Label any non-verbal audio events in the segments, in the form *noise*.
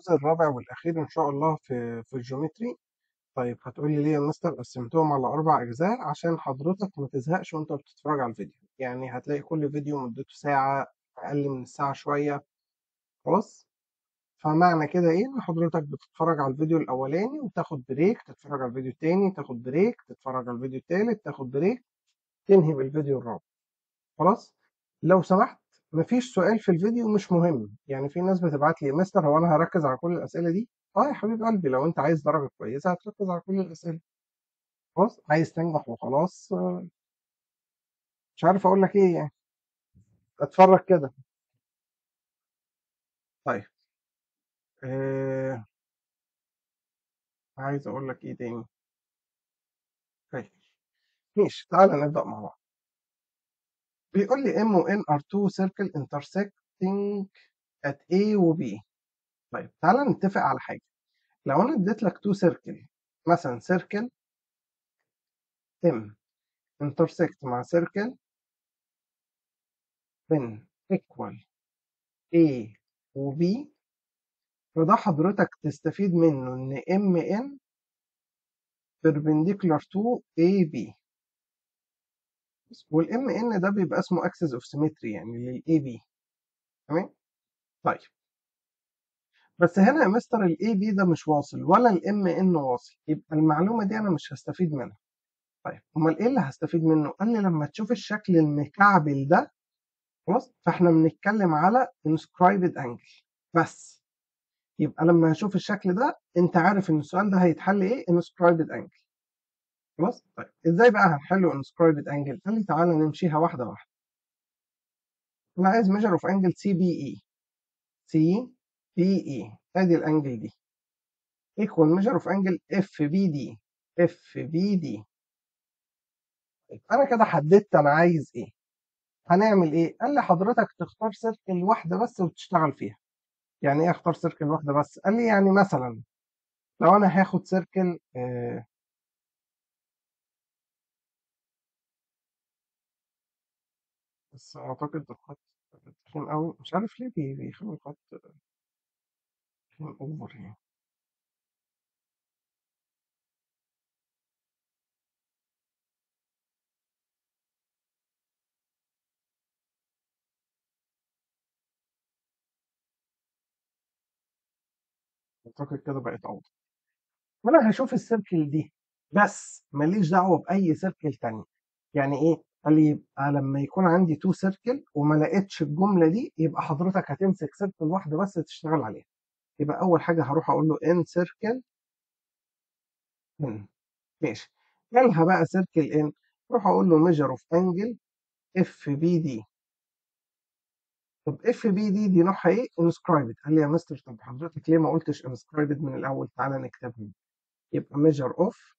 الجزء الرابع والأخير إن شاء الله في في ال geometry. طيب هتقولي ليه يا مستر قسمتهم على أربع أجزاء؟ عشان حضرتك ما تزهقش وأنت بتتفرج على الفيديو. يعني هتلاقي كل فيديو مدته ساعة أقل من الساعة شوية. خلاص؟ فمعنى كده إيه؟ إن حضرتك بتتفرج على الفيديو الأولاني وتاخد break تتفرج على الفيديو التاني تاخد break تتفرج على الفيديو التالت تاخد break تنهي بالفيديو الرابع. خلاص؟ لو سمحت مفيش سؤال في الفيديو مش مهم. يعني في ناس بتبعت لي مستر هو أنا هركز على كل الأسئلة دي؟ آه يا حبيب قلبي لو أنت عايز درجة كويسة هتركز على كل الأسئلة. خلاص عايز تنجح وخلاص. مش عارف أقول لك إيه يعني. أتفرج كده. طيب. آه. عايز أقول لك إيه تاني؟ طيب. ماشي تعالى نبدأ مع بعض. بيقول لي M و N are two circle intersecting at A و B. طيب تعالى نتفق على حاجة. لو أنا اديت لك two circle مثلا circle M intersect مع circle N equal A و B فده حضرتك تستفيد منه إن MN perpendicular to AB وال MN ده بيبقى اسمه axis of symmetry يعني لل AB تمام؟ طيب. بس هنا يا mister ال AB ده مش واصل ولا ال MN واصل. يبقى المعلومة دي أنا مش هستفيد منها. طيب أمال إيه اللي هستفيد منه؟ قال لي لما تشوف الشكل المكعبل ده خلاص فإحنا بنتكلم على inscribed angle. بس. يبقى لما هشوف الشكل ده أنت عارف إن السؤال ده هيتحل إيه؟ inscribed angle. خلاص طيب إزاي بقى هنحله inscribed angle قال لي تعالى نمشيها واحدة واحدة. أنا عايز measure of angle CBE CBE أدي ال angle دي. equal measure of angle اف بي دي اف بي دي أنا كده حددت أنا عايز إيه. هنعمل إيه؟ قال لي حضرتك تختار circle واحدة بس وتشتغل فيها. يعني إيه أختار circle واحدة بس؟ قال لي يعني مثلا لو أنا هاخد circle آه بس أعتقد الخط تخين قوي مش عارف ليه بي- بيخلوا الخط تخين over يعني. أعتقد كده بقت أوضح. أنا هشوف ال circle دي بس ماليش دعوة بأي circle تاني. يعني إيه؟ قال لي يبقى لما يكون عندي two circle وما لقيتش الجملة دي يبقى حضرتك هتمسك circle واحدة بس تشتغل عليها. يبقى أول حاجة هروح أقول له in circle ماشي. جالها بقى circle N أروح أقول له measure of angle FBD طب FBD دي نوعها إيه؟ inscribed قال لي يا مستر طب حضرتك ليه ما قلتش inscribed من الأول؟ تعالى نكتبهم يبقى measure of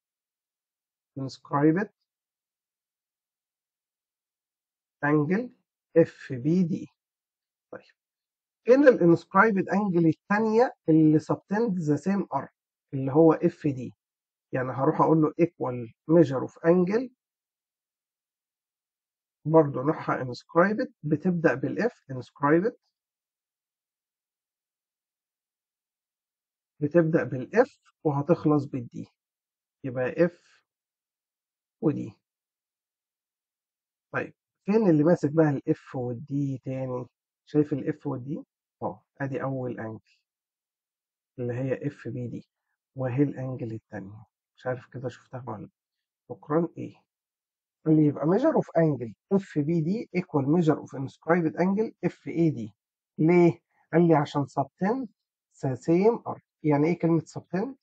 inscribed angle FBD طيب. فين ال inscribed angle الثانية اللي subtend the same arc اللي هو FD يعني هروح أقول له equal measure of angle. برضه نوعها inscribed. بتبدأ بال F inscribed. بتبدأ بال F وهتخلص بال D يبقى F و D طيب. فين اللي ماسك بقى ال F وال D تاني؟ شايف ال F وال D آه أدي أول angle اللي هي FBD وهي ال angle التانية. مش عارف كده شفتها ولا. شكرا إيه؟ اللي يبقى measure of angle FBD equal measure of inscribed angle FAD ليه؟ قال لي عشان the same arc. يعني إيه كلمة same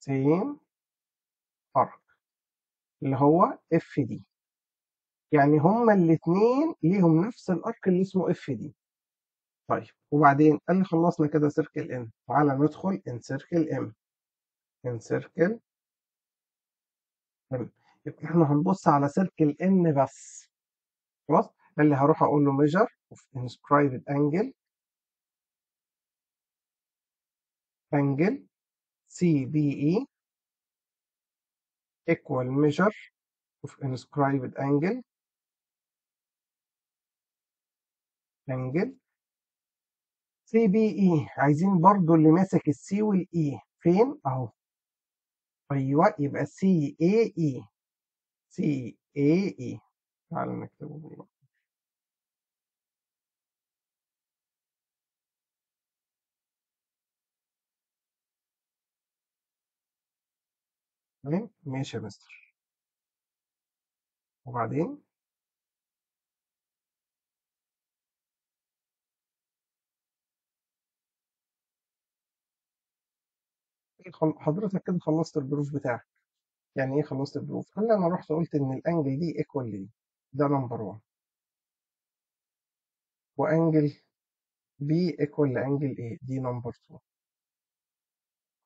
arc اللي هو FD يعني هما الاتنين ليهم نفس ال arc اللي اسمه FD طيب وبعدين قال لي خلصنا كده circle N تعالى ندخل in circle M in circle M يبقى إحنا هنبص على circle N بس. خلاص؟ اللي هروح أقول له measure of inscribed angle angle CBE equal measure of inscribed angle BE عايزين برضو اللي ماسك ال C وال E فين؟ أهو. أيوه يبقى سي اي اي سي اي اي تعالوا نكتبه بالله. تمام؟ ماشي يا مستر. وبعدين؟ حضرتك كده خلصت ال proof بتاعك. يعني إيه خلصت ال proof؟ قال أنا رحت قلت إن ال angle دي equal لي. ده number 1 و angle B equal ل angle A دي number 2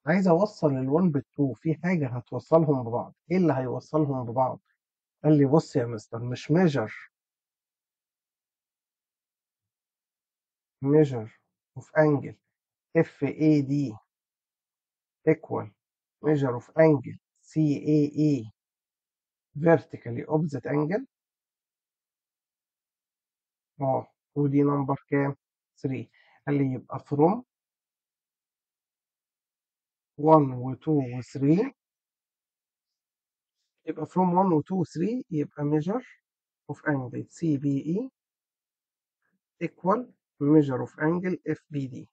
عايز أوصل ال1 بال2 في حاجة هتوصلهم ببعض. إيه اللي هيوصلهم ببعض؟ قال لي بص يا مستر مش measure measure of angle FAD equal measure of angle. CAE vertically opposite angle. آه ودي number كام؟ 3 قال لي يبقى from 1 و 2 و 3 يبقى from 1 و 2 و 3 يبقى measure of angle CBE equal measure of angle FBD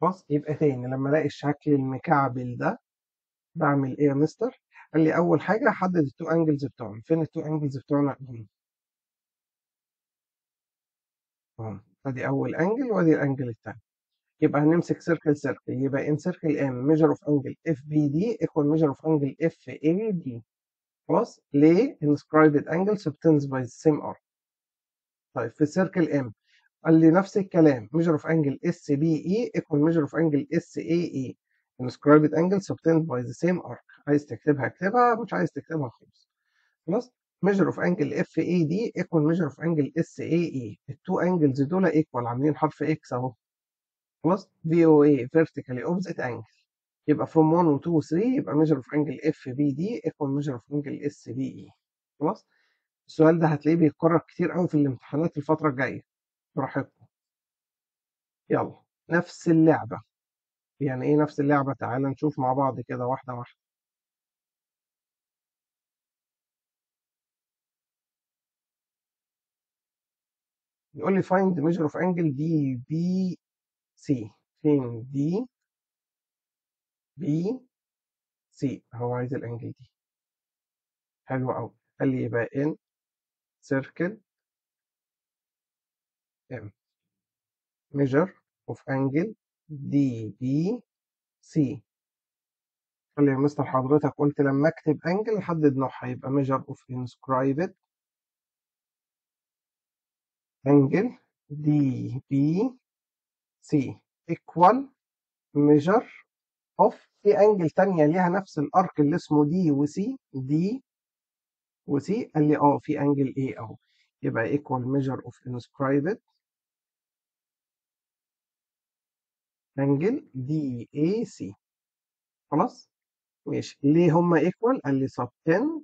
خلاص يبقى تاني لما ألاقي الشكل المكعبل ده بعمل إيه يا مستر قال لي أول حاجة احدد ال two angles بتوعنا. فين ال two angles بتوعنا؟ أدي أول angle وأدي ال angle الثاني يبقى هنمسك circle circle يبقى in circle M measure of angle FBD equal measure of angle FAD خلاص؟ ليه؟ inscribed angle subtends by the same arc. طيب في circle M قال لي نفس الكلام measure of angle CBE equal measure of angle CAE inscribed angle subtends by the same arc. عايز تكتبها اكتبها مش عايز تكتبها خلاص خلاص؟ measure of angle FAD equal measure of angle CAE ال two angles دول equal عاملين حرف X أهو. خلاص VOA vertically opposite angle. يبقى from 1 و 2 و 3 يبقى measure of angle FBD equal measure of angle SBE خلاص؟ السؤال ده هتلاقيه بيتكرر كتير قوي في الامتحانات الفترة الجاية. براحتكم. يلا. نفس اللعبة. يعني إيه نفس اللعبة؟ تعال نشوف مع بعض كده واحدة واحدة. يقول لي find measure of angle DBC فين DBC هو عايز ال angle دي حلو قوي قال لي يبقى in circle M measure of angle DBC قال لي يا مستر حضرتك قلت لما اكتب angle احدد نوعها يبقى measure of inscribed angle DBC equal measure of في angle تانية ليها نفس ال arc اللي اسمه D و C D و C قال لي آه في angle A أهو. يبقى equal measure of inscribed angle DAC خلاص؟ ماشي. ليه هما equal قال لي subtend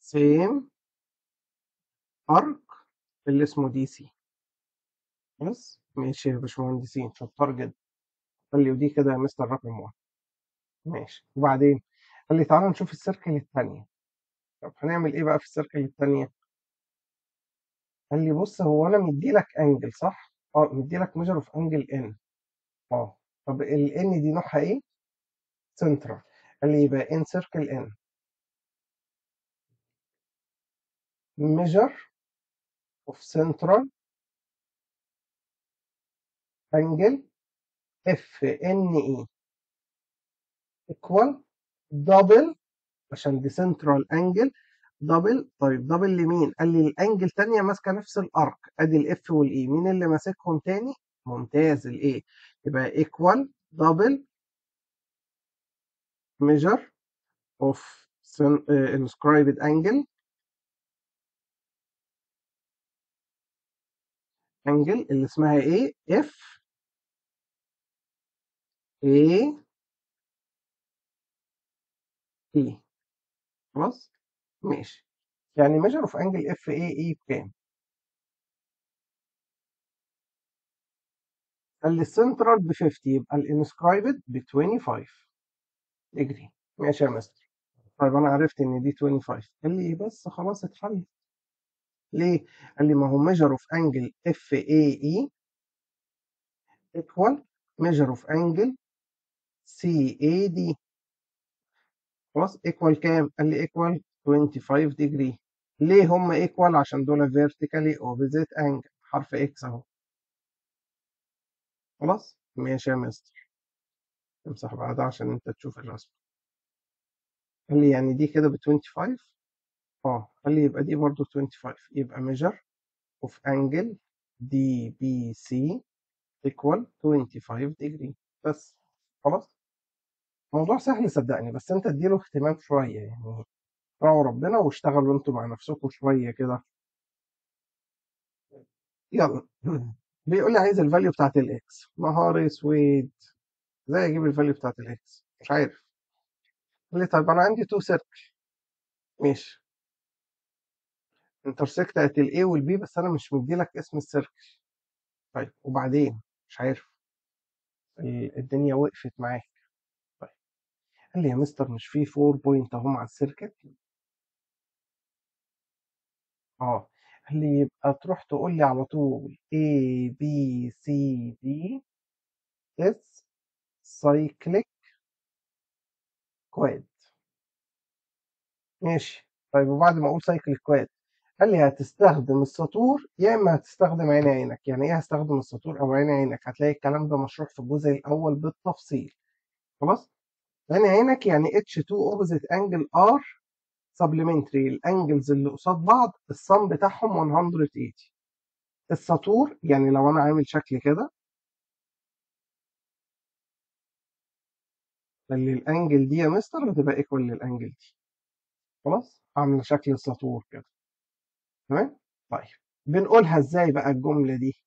same arc اللي اسمه DC. خلاص ماشي يا باشمهندسين شطار جدا. قال لي ودي كده يا مستر رقم واحد. ماشي. وبعدين؟ قال لي تعالى نشوف ال circle الثانية طب هنعمل إيه بقى في ال circle الثانية قال لي بص هو أنا مديلك angle صح؟ آه مديلك measure of angle N آه. طب ال N دي نوعها إيه؟ سنترال قال لي يبقى in circle N measure of central angle FNE equal double عشان دي central angle double طيب double لمين؟ قال لي ال angle تانية ماسكة نفس ال arc ادي ال F وال E مين اللي ماسكهم تاني؟ ممتاز ال A يبقى double measure of uh, inscribed angle angle اللي اسمها F A E خلاص؟ ماشي. يعني measure of angle FAE بكام؟ قال لي السنترال ب 50 يبقى ال inscribed ب 25 degree ماشي يا مستر طيب أنا عرفت إن دي 25 قال لي بس خلاص اتحل ليه؟ قال لي ما هو measure of angle FAE equal measure of angle CAD خلاص equal كام؟ قال لي equal 25 degree ليه هم equal؟ عشان دول vertically opposite angle حرف X أهو خلاص؟ ماشي يا مستر امسح بقى ده عشان أنت تشوف الرسم قال لي يعني دي كده ب 25 آه قال لي يبقى دي برضو 25 يبقى measure of angle DBC equal 25 degree. بس خلاص؟ موضوع سهل صدقني بس انت اديله اهتمام شوية يعني. راعوا ربنا واشتغلوا أنتوا مع نفسكم شوية كده. يلا. بيقول لي عايز ال value بتاعت ال X نهار أسود. إزاي أجيب ال value بتاعت ال X مش عارف. قال لي طيب أنا عندي two circle ماشي. intersect at ال A وال B بس أنا مش مدي لك اسم ال circle طيب وبعدين؟ مش عارف. ال- الدنيا وقفت معاك. طيب. قال لي يا مستر مش في 4 point اهم على ال circle آه. قال لي يبقى تروح تقول لي على طول A B C D S cyclic quad. ماشي. طيب وبعد ما أقول cyclic quad قال لي هتستخدم السطور؟ يا إما هتستخدم عين عينك. يعني إيه هستخدم السطور أو عين عينك؟ هتلاقي الكلام ده مشروح في الجزء الأول بالتفصيل. خلاص؟ عين عينك يعني H2 opposite angle are supplementary. ال angles اللي قصاد بعض ال sum بتاعهم 180 السطور يعني لو أنا عامل شكل كده اللي ال angle دي يا مستر هتبقى equal لل angle دي. خلاص؟ أعمل شكل السطور كده. تمام؟ طيب بنقولها إزاي بقى الجملة دي؟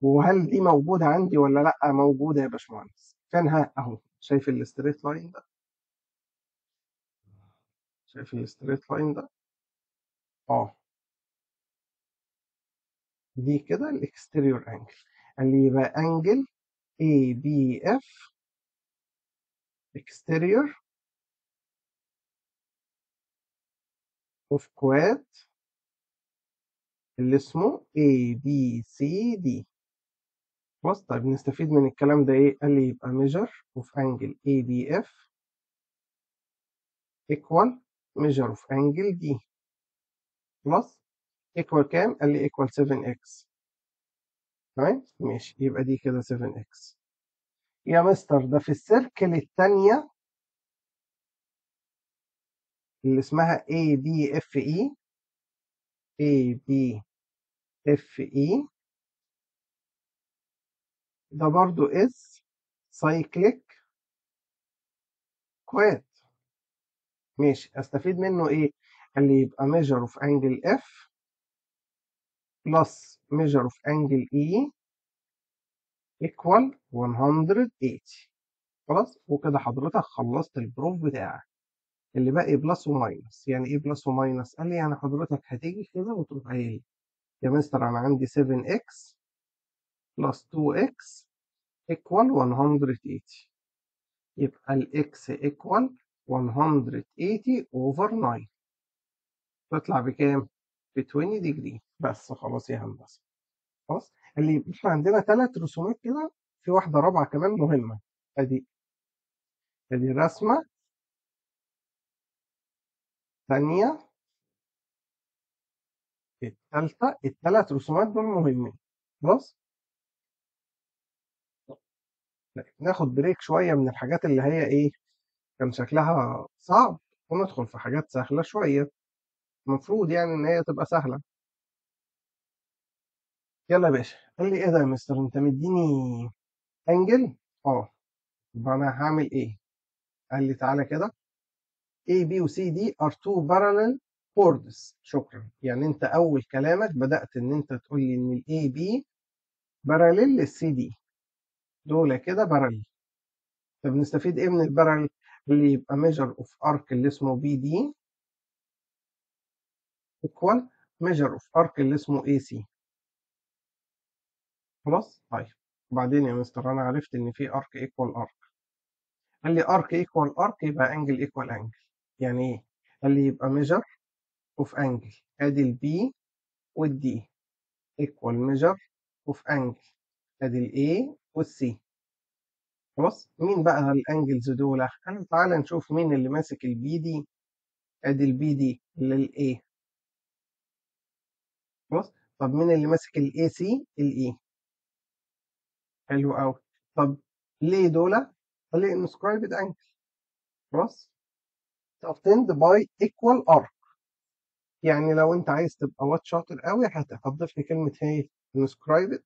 وهل دي موجودة عندي ولا لأ؟ موجودة يا باشمهندس. فينها؟ أهو شايف ال straight line ده؟ شايف ال straight line ده؟ آه. دي كده ال exterior angle اللي يبقى angle A B F exterior of quad اللي اسمه A B C D. خلاص طيب نستفيد من الكلام ده إيه؟ قال لي يبقى measure of angle ABF equal measure of angle D. خلاص؟ equal كام؟ قال لي equal 7x تمام؟ ماشي يبقى دي كده 7x يا مستر ده في السيركل التانية اللي اسمها ABFE ABFE ده برضو is cyclic quad. ماشي أستفيد منه إيه؟ قال لي يبقى measure of angle F plus measure of angle E equal 180 خلاص وكده حضرتك خلصت ال proof بتاعك. اللي باقي plus و minus يعني إيه plus و minus قال لي يعني حضرتك هتيجي كده وتروح قايل يا مستر أنا عندي 7x plus 2x equal 180 يبقى ال X equal 180 over 9 تطلع بكام؟ ب 20 degree بس خلاص يا هندسة. خلاص؟ اللي إحنا عندنا ثلاث رسومات كده في واحدة رابعة كمان مهمة. أدي. أدي رسمة. ثانية الثالثة الثلاث رسومات دول مهمين. خلاص؟ ناخد بريك شوية من الحاجات اللي هي إيه كان شكلها صعب وندخل في حاجات سهلة شوية. المفروض يعني إن هي تبقى سهلة. يلا يا باشا قال لي إيه ده يا مستر؟ أنت مديني أنجل؟ آه يبقى أنا هعمل إيه؟ قال لي تعالى كده. A B و C D are two parallel chords. شكرا. يعني أنت أول كلامك بدأت إن أنت تقول لي إن ال A B parallel لل C D. دول كده parallel. طب نستفيد إيه من البارل اللي يبقى measure of arc اللي اسمه دي equal measure of arc اللي اسمه AC خلاص؟ طيب. وبعدين يا مستر أنا عرفت إن في arc equal arc. قال لي arc equal arc يبقى angle equal angle. يعني إيه؟ قال لي يبقى measure of angle. أدي ال B وال D. equal measure of angle. أدي ال A وال C. خلاص؟ مين بقى ال angles دول؟ قال تعالى نشوف مين اللي ماسك ال B D أدي ال B D لل A خلاص؟ طب مين اللي ماسك الاي سي الاي حلو قوي طب ليه دول؟ قال لي inscribed angle. خلاص؟ Obtained by equal arc. يعني لو انت عايز تبقى واد شاطر قوي هتضيف لي كلمة هي inscribed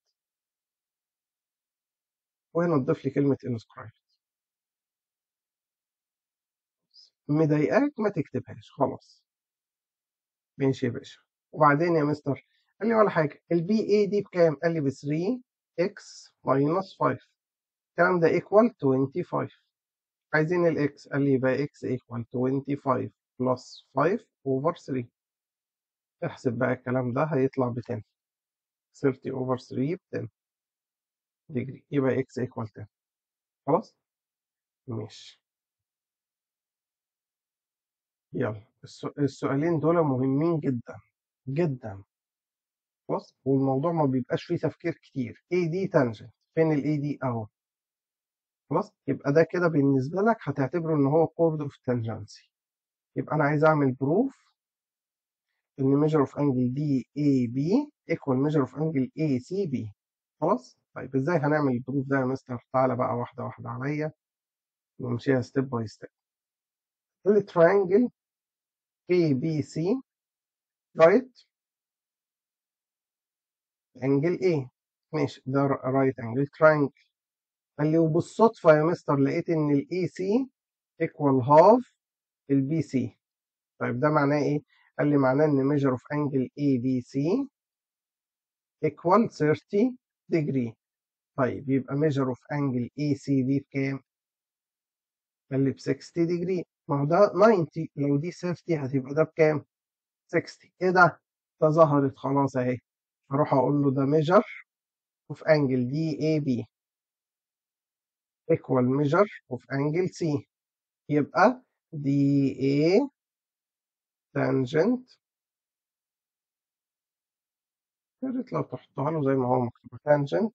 وهنا تضيف لي كلمة inscribed مضايقاك؟ ما تكتبهاش. خلاص. ماشي يا باشا. وبعدين يا مستر قال لي ولا حاجة. ال B E D بكام؟ قال لي ب 3 X minus 5 الكلام ده equal 25 عايزين ال X قال لي يبقى X equal 25 plus 5 over 3 احسب بقى الكلام ده هيطلع ب 10 30 over 3 ب 10 degree يبقى X equal 10 خلاص؟ ماشي. يلا. السؤالين دول مهمين جدا جدا. خلاص؟ والموضوع ما بيبقاش فيه تفكير كتير. A D tangent فين ال A D أهو؟ خلاص؟ يبقى ده كده بالنسبة لك هتعتبره إن هو chord of tangency يبقى أنا عايز أعمل proof إن A B equal measure of angle A C B خلاص؟ طيب إزاي هنعمل ال proof ده يا مستر تعالى بقى واحدة واحدة عليا. ونمشيها step by step ال triangle C right angle A ماشي. ده right angle triangle قال لي وبالصدفة يا مستر لقيت إن ال A C equal half ال B C طيب ده معناه إيه؟ قال لي معناه إن measure of angle A B C equal 30 degree طيب يبقى measure of angle ACD بكام؟ قال لي ب 60 degree ما هو ده 90 لو دي 30 هتبقى ده بكام؟ 60 إيه ده؟ ده ظهرت خلاص أهي. أروح أقول له ده measure of angle DAB equal measure of angle C يبقى DA tangent يا ريت لو تحطها له زي ما هو مكتوب tangent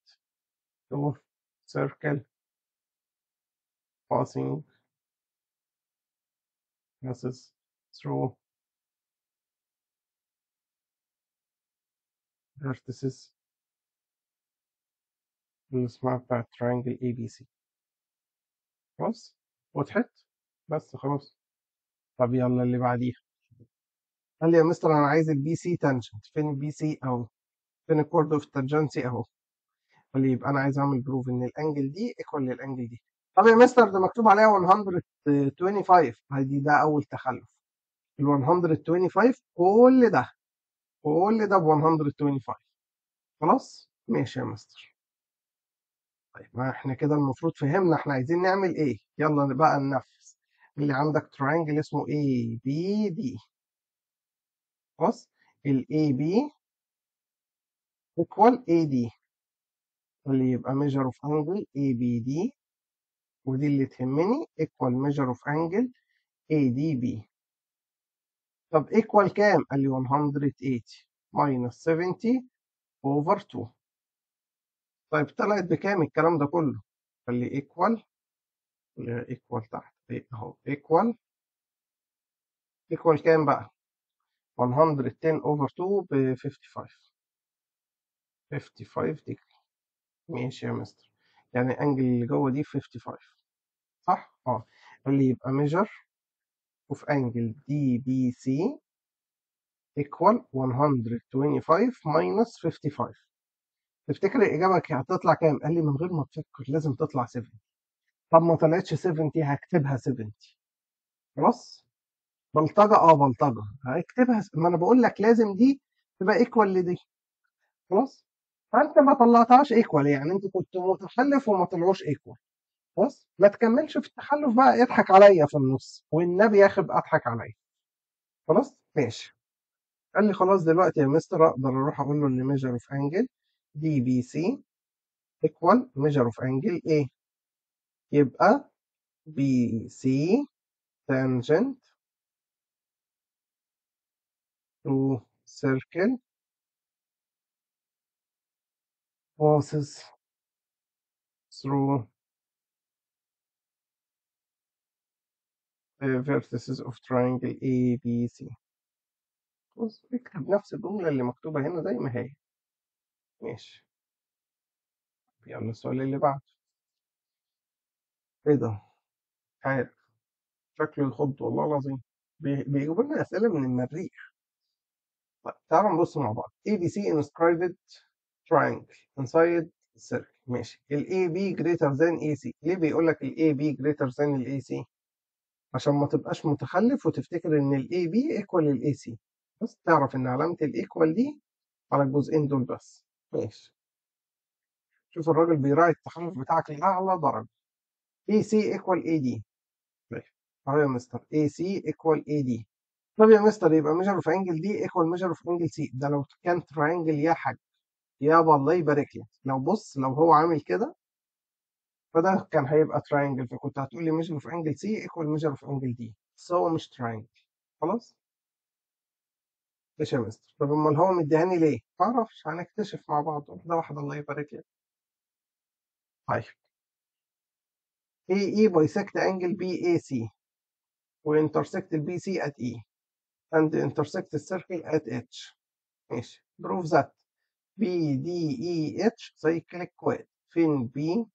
to circle passing passes through vertices اللي اسمها بتاعت triangle ABC خلاص وضحت بس خلاص. طب يلا اللي بعديها. قال لي يا مستر أنا عايز ال BC tangent فين ال BC أهو؟ فين ال chord of tangency أهو؟ قال لي يبقى أنا عايز أعمل proof إن ال angle دي equal لل angle دي. طب يا مستر ده مكتوب عليها 125 هدي ده أول تخلف. ال 125 كل ده كل ده ب 125 خلاص؟ ماشي يا مستر. طيب ما إحنا كده المفروض فهمنا إحنا عايزين نعمل إيه. يلا بقى ننفذ. اللي عندك ترينجل اسمه A B D. خلاص؟ ال A B equal AD اللي يبقى measure of angle ABD ودي اللي تهمني equal measure of angle ADB طب equal كام؟ قال لي 180 minus 70 over 2 طيب طلعت بكام الكلام ده كله؟ قال لي equal equal تحت. أهو equal. equal كام بقى؟ 110 over 2 ب 55 55 ديجري ماشي يا مستر يعني الانجل اللي جوه دي 55 صح؟ آه. قال لي يبقى measure of angle DBC equal 125 minus 55 تفتكر الإجابة هتطلع كام؟ قال لي من غير ما تفكر لازم تطلع 70 طب ما طلعتش 70 هكتبها 70 خلاص؟ بلطجة آه بلطجة هكتبها ما أنا بقول لك لازم دي تبقى equal لدي خلاص؟ فأنت ما طلعتهاش equal يعني أنت كنت متخلف وما طلعوش equal خلاص؟ ما تكملش في التخلف بقى اضحك عليا في النص والنبي يا أخي أضحك عليا خلاص؟ ماشي قال لي خلاص دلوقتي يا مستر أقدر أروح أقول له إن measure of angle DBC equal measure of angle A يبقى BC tangent to circle passes through the vertices of triangle ABC بص اكتب نفس الجملة اللي مكتوبة هنا زي ما هي. ماشي. يلا السؤال اللي بعده. إيه ده؟ عارف. شكله يخض والله العظيم. بي- بيجيبوا لنا أسئلة من المريخ. طيب تعالوا نبص مع بعض. ABC inscribed triangle inside circle. ماشي. ال AB greater than AC ليه بيقول لك ال AB greater than ال AC عشان ما تبقاش متخلف وتفتكر إن ال AB equal ال AC بس تعرف إن علامة ال equal دي على الجزئين دول بس. ماشي. شوف الراجل بيراعي التخلف بتاعك لأعلى درجة. AC equal AD طيب اهو يا مستر AC equal AD طب يا مستر يبقى measure of angle دي equal measure of angle C. ده لو كان triangle يا حاج يابا الله يبارك لك. لو بص لو هو عامل كده فده كان هيبقى triangle. فكنت هتقول لي measure of angle C equal measure of angle D. بس هو مش triangle. خلاص؟ يا مستر طب امال هو مديهاني ليه؟ معرفش هنكتشف مع بعض واحدة واحدة الله يبارك لك طيب AE bisect angle BAC وintersect ال BC at E and intersect the circle at H ماشي prove that BDEH cyclic quad فين B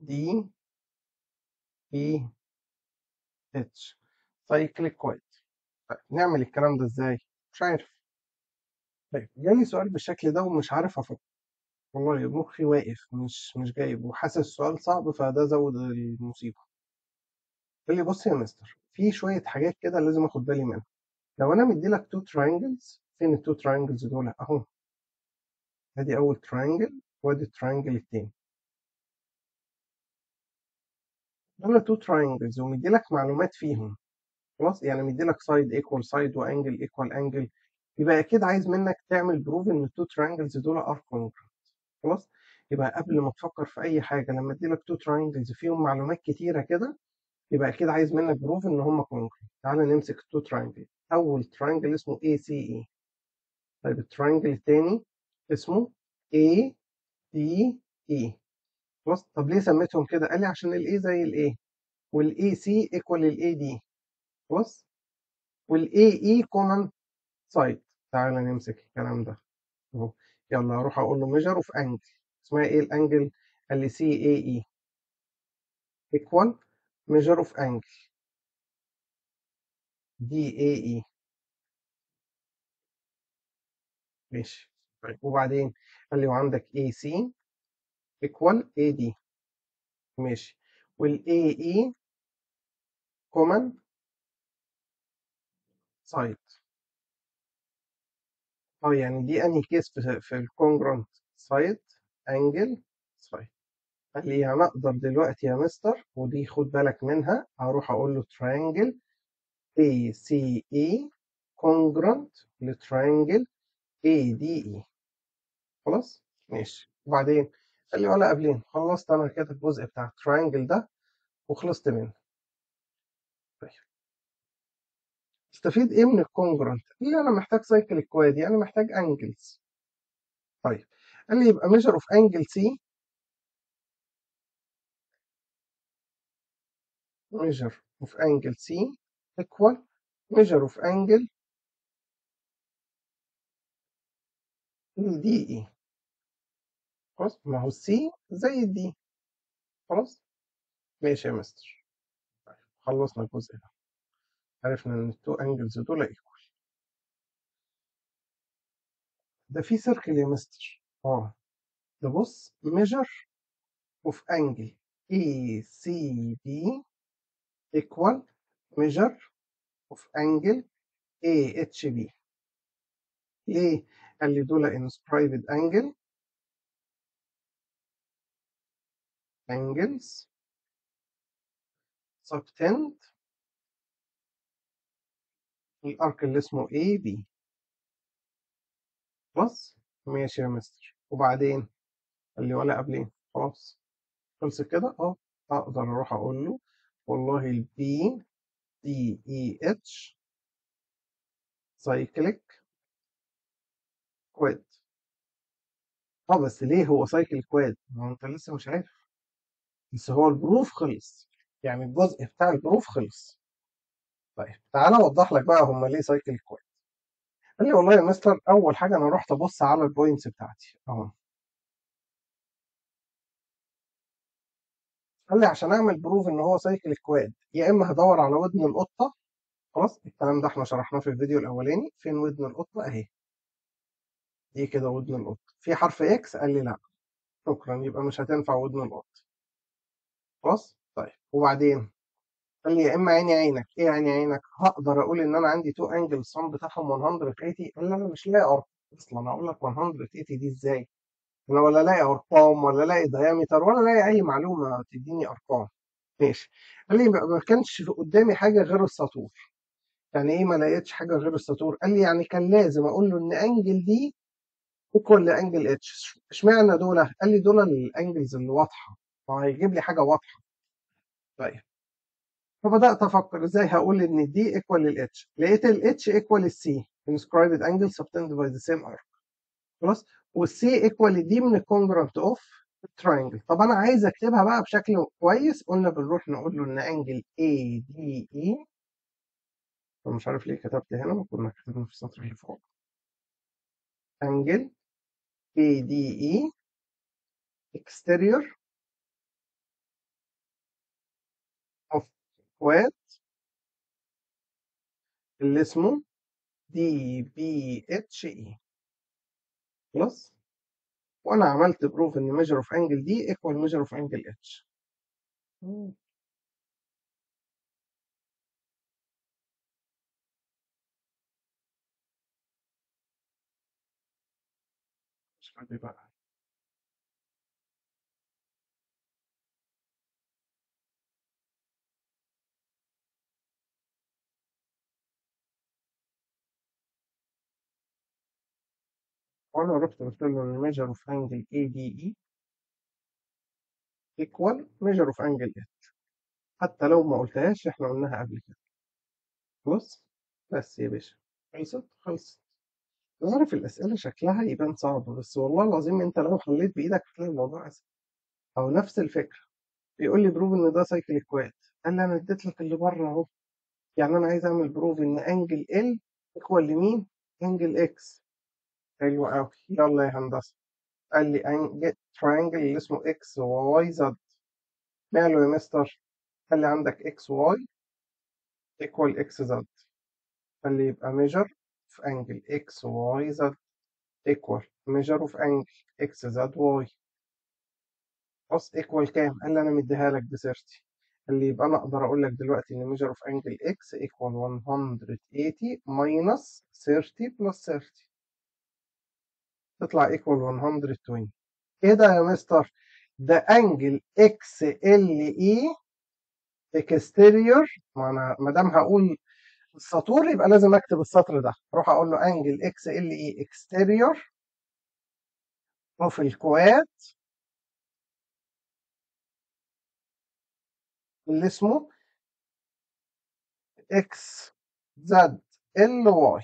D E H cyclic quad نعمل الكلام ده إزاي؟ مش عارف. طيب جالي سؤال بالشكل ده ومش عارف أفكر. والله مخي واقف مش مش جايب وحاسس السؤال صعب فده زود المصيبة. قال لي بص يا مستر في شوية حاجات كده لازم آخد بالي منها. لو أنا مدي لك two triangles فين ال two triangles دول؟ أهو. أدي أول triangle وأدي ال triangle التاني. دول two triangles ومدي لك معلومات فيهم. خلاص يعني مدي لك side equal side و angle equal angle يبقى أكيد عايز منك تعمل proof ان ال two triangles دول are congruent خلاص؟ يبقى قبل ما تفكر في أي حاجة لما ادي لك two triangles فيهم معلومات كتيرة كده يبقى أكيد عايز منك proof إن هم congruent تعالى نمسك ال two triangle أول triangle اسمه ACE طيب ال triangle التاني اسمه ADE خلاص؟ طب ليه سميتهم كده؟ قال لي عشان ال A زي ال A وال AC equal ال AD خلاص وال AE common side تعالى نمسك الكلام ده. أهو. يلا أروح أقول له measure of angle اسمها إيه؟ ال angle قال لي سي اي اي ايكوال ميجر اوف انجل دي اي اي ماشي. طيب وبعدين قال لي وعندك AC equal AD ماشي. وال AE common side آه يعني دي أنهي case في, ال congruent side angle side قال لي يعني أقدر دلوقتي يا مستر ودي خد بالك منها هروح أقول له triangle ACE congruent ل triangle ADE خلاص؟ ماشي. وبعدين؟ قال لي ولا قبلين. خلصت أنا كده الجزء بتاع ال triangle ده وخلصت منه طيب استفيد إيه من ال congruent؟ قال لي أنا محتاج cyclic quad يعني محتاج angles طيب قال لي يبقى measure of angle C measure of angle C equal measure of angle D خلاص ما هو C زي ال D خلاص؟ ماشي يا مستر. طيب خلصنا الجزء ده. عرفنا ان ال two angles دول equal ده في circle يا مستر آه ده بص measure of angle ACB equal measure of angle AHB ليه؟ قال لي دول inscribed angle angles subtend ال arc اللي اسمه AB خلاص ماشي يا مستر. وبعدين؟ قال لي ولا قبلين. خلاص. خلص كده؟ آه أقدر أروح أقول له والله ال BDEH cyclic quad آه بس ليه هو cyclic quad ما أنت لسه مش عارف. بس هو ال proof خلص. يعني الجزء بتاع ال proof خلص. طيب تعالى أوضح لك بقى هم ليه cyclic quad قال لي والله يا مستر أول حاجة أنا رحت ابص على ال points بتاعتي أهو. قال لي عشان أعمل proof إن هو cyclic quad يا إما هدور على ودن القطة. خلاص الكلام ده إحنا شرحناه في الفيديو الأولاني. فين ودن القطة؟ أهي. دي كده ودن القطة. في حرف X قال لي لا. شكرا يبقى مش هتنفع ودن القطة. خلاص؟ طيب وبعدين؟ قال لي يا إما عيني عينك إيه عيني عينك؟ هقدر أقول إن أنا عندي two angle ال sum بتاعهم 180 قال لي أنا مش لاقي أرقام أصلا أقول لك 180 دي إزاي؟ أنا ولا لاقي أرقام ولا لاقي diameter ولا لاقي أي معلومة تديني أرقام. ماشي. قال لي ما كانش قدامي حاجة غير ال exterior. يعني إيه ما لقيتش حاجة غير السطور؟ قال لي يعني كان لازم أقول له إن angle D equal ل angle H إشمعنى دول قال لي دول ال angles اللي واضحه فهيجيب لي حاجة واضحة. طيب. فبدأت أفكر إزاي هقول إن D equal لل H لقيت ال H equal ال C inscribed angle subtended by the same arc. خلاص؟ وال C equal D من ال congruent of triangle طب أنا عايز أكتبها بقى بشكل كويس. قلنا بنروح نقول له إن angle A D E مش عارف ليه كتبت هنا كنا كتبنا في السطر اللي فوق. angle A D E exterior of quad اللي اسمه D B H E خلاص؟ وأنا عملت proof إن measure of angle D equal measure of angle H مش عارف بقى وأنا رحت قلت له ان measure of angle A D E equal measure of angle H حتى لو ما قلتهاش إحنا قلناها قبل كده. خلاص بس يا باشا خلصت؟ خلصت. عارف الأسئلة شكلها يبان صعب بس والله العظيم أنت لو حليت بإيدك هتلاقي الموضوع أسهل. أو نفس الفكرة. بيقول لي proof إن ده cyclic quad قال لي أنا اديت لك اللي بره أهو. يعني أنا عايز أعمل proof إن angle L equal لمين؟ angle X حلو أوي يلا يا هندسة. قال لي angle triangle اللي اسمه إكس وواي زد ماله يا مستر؟ قال لي عندك X Y equal X Z قال لي يبقى measure of angle X Y Z equal. measure of angle x z y. خلاص equal كام؟ قال لي أنا مديها لك ب 30 قال لي يبقى أنا أقدر أقول لك دلوقتي إن measure of angle x equal 180 minus 30 plus 30 تطلع equal 120 إيه ده يا مستر؟ ده angle x L E exterior ما أنا ما دام هقول السطور يبقى لازم أكتب السطر ده أروح أقول له angle X L E exterior of ال quad اللي اسمه X Z L Y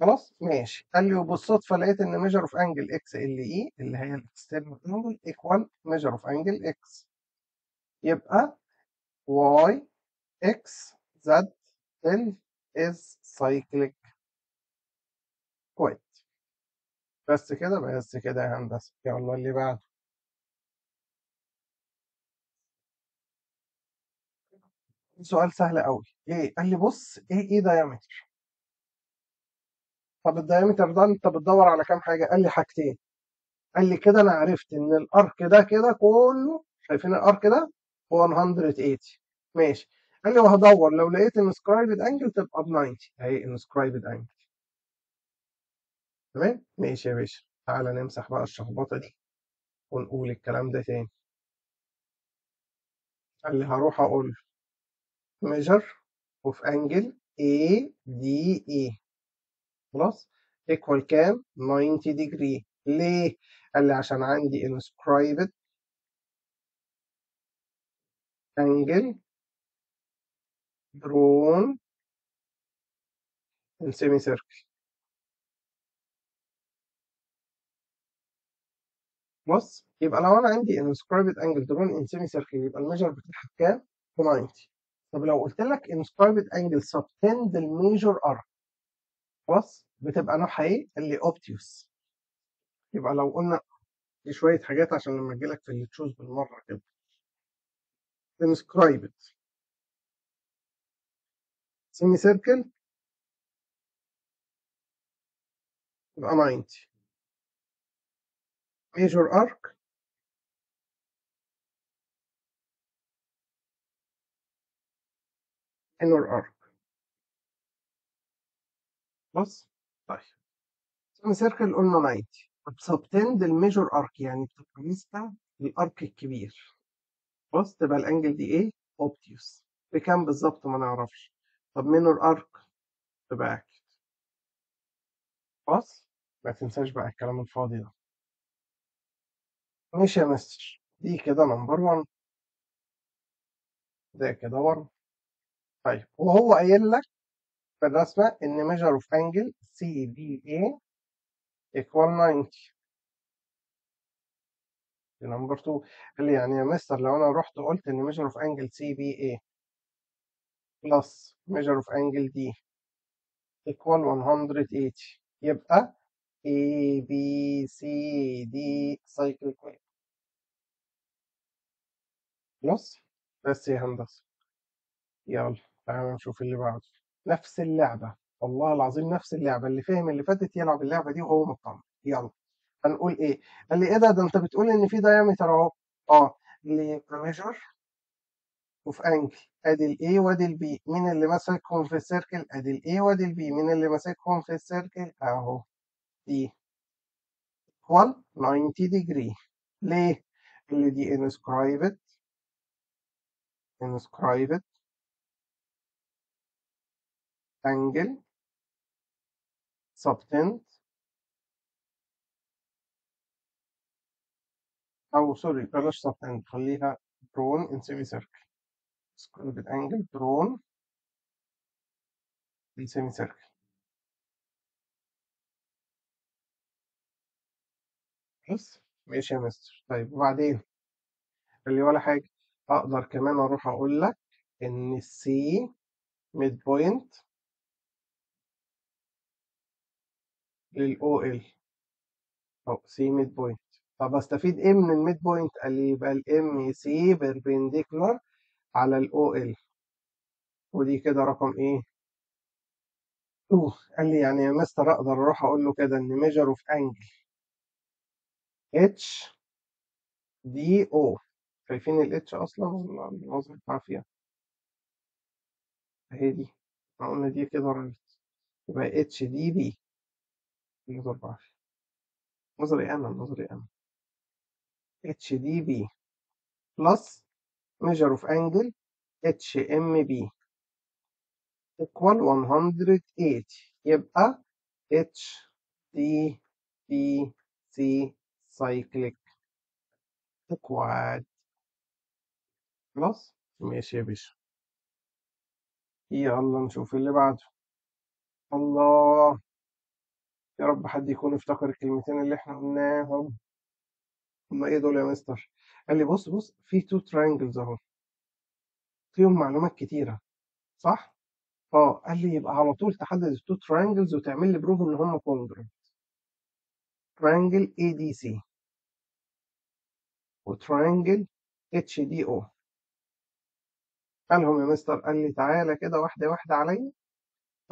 خلاص ماشي. قال لي وبالصدفة لقيت إن measure of angle X L E اللي هي ال exterior angle equal measure of angle X يبقى Y X Z L is cyclic. quad بس كده بس كده يا هندسة. يلا اللي بعده. سؤال سهل قوي إيه؟ قال لي بص إيه؟ إيه diameter طب ال diameter ده انت بتدور على كام حاجة؟ قال لي حاجتين. قال لي كده أنا عرفت ان ال arc ده كده كله شايفين ال arc ده؟ هو 180 ماشي. قال لي وهدور. لو لقيت inscribed angle تبقى ب 90 اهي inscribed angle تمام؟ ماشي يا باشا. تعالى نمسح بقى الشخبطة دي ونقول الكلام ده تاني. قال لي هروح أقول measure of angle A D E. plus equal كام؟ 90 degree ليه؟ قال لي عشان عندي inscribed angle drawn ال semicircle بص يبقى لو أنا عندي inscribed angle drawn in semicircle يبقى ال measure بتاعها كام 90 طب لو قلت لك inscribed angle subtend ال major arc خلاص بتبقى نوعها إيه؟ قال لي obtuse. يبقى لو قلنا دي شوية حاجات عشان لما أجي لك في اللي تشوز بالمرة كده. Inscribed semicircle. يبقى 90 major arc. Inner arc. بص. طيب. Semicircle قلنا 90 طب subtend الميجور ارك يعني بتبقى نسبة للارك الكبير. بص تبقى الانجل دي إيه؟ obtuse. بكام بالظبط ما نعرفش. طب minor arc تبقى أكيد بص ما تنساش بقى الكلام الفاضي ده. ماشي يا مستر دي كده number 1 ده كده 1 طيب وهو قايل لك في الرسمة إن measure of angle CBA equal 90 دي number 2 قال لي يعني يا مستر لو أنا رحت قلت إن measure of angle CBA plus measure of angle D equal 180 يبقى A B C D بس يا هندسة. يلا تعالى نشوف اللي بعده. نفس اللعبة. والله العظيم نفس اللعبة. اللي فاهم اللي فاتت يلعب اللعبة دي وهو مطمن. يلا. هنقول إيه؟ قال لي إيه ده؟ ده أنت بتقول إن في diameter أهو. آه. اللي measure of angle أدي ال A وأدي ال B مين اللي ماسكهم في ال circle أدي ال A وأدي ال B مين اللي ماسكهم في ال circle أهو. دي equal 90 degree. ليه؟ اللي دي inscribed inscribed angle subtend أو sorry بلاش subtend خليها drawn in semicircle. Inscribed angle drawn in semicircle. بس ماشي يا مستر. طيب وبعدين؟ اللي ولا حاجة أقدر كمان أروح أقول لك إن ال C midpoint لل O L. OC midpoint طب أستفيد إيه من ال midpoint قال لي يبقى ال MC perpendicular على ال OL ودي كده رقم إيه؟ 2 قال لي يعني يا مستر أقدر أروح أقول له كده إن measure of angle HDO شايفين ال H أصلا؟ ولا عافيه أهي دي. قلنا دي كده right يبقى HDB نظر بعافيه نظري أنا نظري أنا. HDB plus measure of angle HMB equal 180 يبقى HDBC cyclic equal خلاص ماشي يا باشا. يلا نشوف اللي بعده. الله. يا رب حد يكون افتكر الكلمتين اللي إحنا قلناهم. هما إيه دول يا مستر؟ قال لي بص بص في two triangles اهو. فيهم معلومات كتيرة صح؟ آه قال لي يبقى على طول تحدد ال two triangles وتعمل لي proof إن هم congruent triangle ADC و triangle HDO قالهم يا مستر قال لي تعالى كده واحدة واحدة عليا.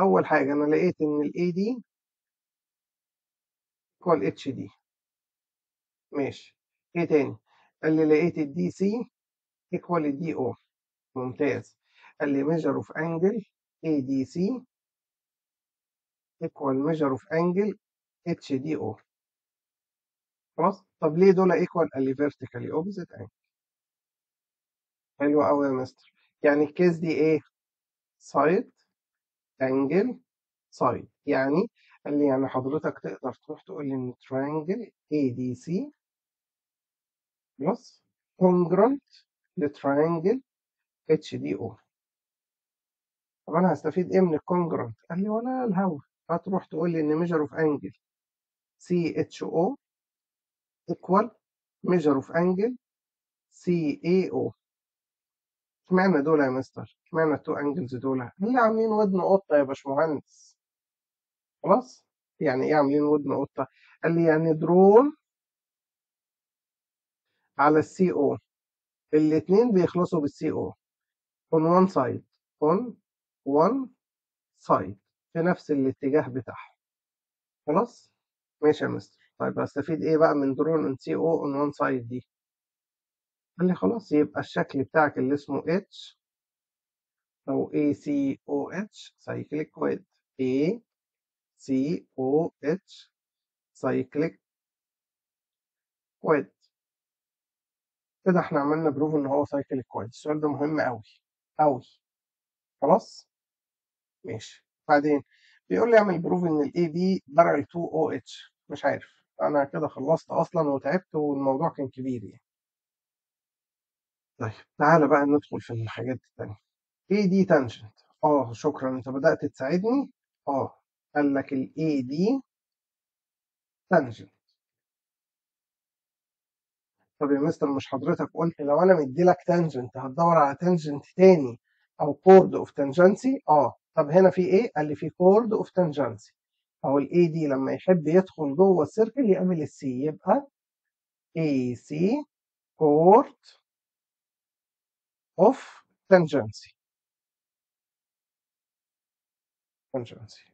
أول حاجة أنا لقيت إن ال AD equal HD ماشي. إيه تاني؟ قال لي لقيت ال DC equal DO ممتاز. قال لي measure of angle ADC equal measure of angle HDO خلاص؟ طب ليه دول equal قال لي vertically opposite angle حلو قوي يا مستر. يعني ال case دي إيه؟ side angle side يعني قال لي يعني حضرتك تقدر تروح تقول لي إن triangle ADC plus congruent ل triangle HDO طب أنا هستفيد إيه من ال congruent قال لي ولا الهوا. هتروح تقول لي إن measure of angle CHO equal measure of angle CAO اشمعنى دول يا مستر؟ اشمعنى ال two angles دول؟ قال لي عاملين ودن قطة يا باشمهندس. خلاص؟ يعني إيه عاملين ودن قطه قال لي يعني drawn على ال CO الاثنين بيخلصوا بال CO on one side. On one side. في نفس الاتجاه بتاعهم. خلاص؟ ماشي يا مستر. طيب استفيد إيه بقى من drawn on CO on one side دي؟ قال لي خلاص يبقى الشكل بتاعك اللي اسمه اتش أو اي سي أو اتش سايكليك كويد اي اتش سايكليك quad كده إحنا عملنا proof إن هو cyclic quad السؤال ده مهم قوي قوي خلاص؟ ماشي. بعدين بيقول لي أعمل proof إن ال AB parallel to OH مش عارف. أنا كده خلصت أصلا وتعبت والموضوع كان كبير يعني. طيب تعالى بقى ندخل في الحاجات التانية. AD tangent آه شكرا. أنت بدأت تساعدني؟ آه. قال لك ال AD tangent طب يا مستر مش حضرتك قلت لو أنا مدي لك tangent هتدور على tangent تاني أو chord of tangency آه. طب هنا في إيه؟ قال لي في chord of tangency أو ال AD لما يحب يدخل جوه ال circle يعمل ال C يبقى AC chord of tangency تانجنسي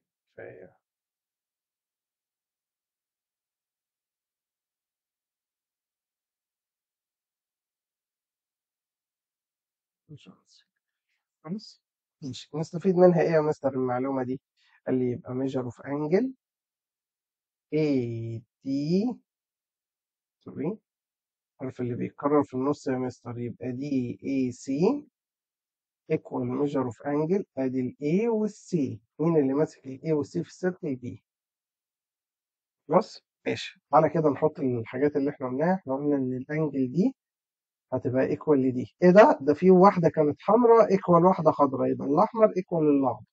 خلاص. ماشي. نستفيد منها إيه يا مستر المعلومة دي؟ قال لي يبقى measure of angle. AD سوري الحرف اللي بيتكرر في النص يا مستر؟ يبقى دي AC equal measure of angle. أدي ال A وال C. مين اللي ماسك ال A وال C في ال circle؟ B خلاص ماشي. تعالى كده نحط الحاجات اللي إحنا قلناها. إحنا قلنا إن ال angle دي هتبقى equal لدي. إيه ده؟ ده في واحدة كانت حمراء equal واحدة خضراء. يبقى الأحمر ايكوال الاخضر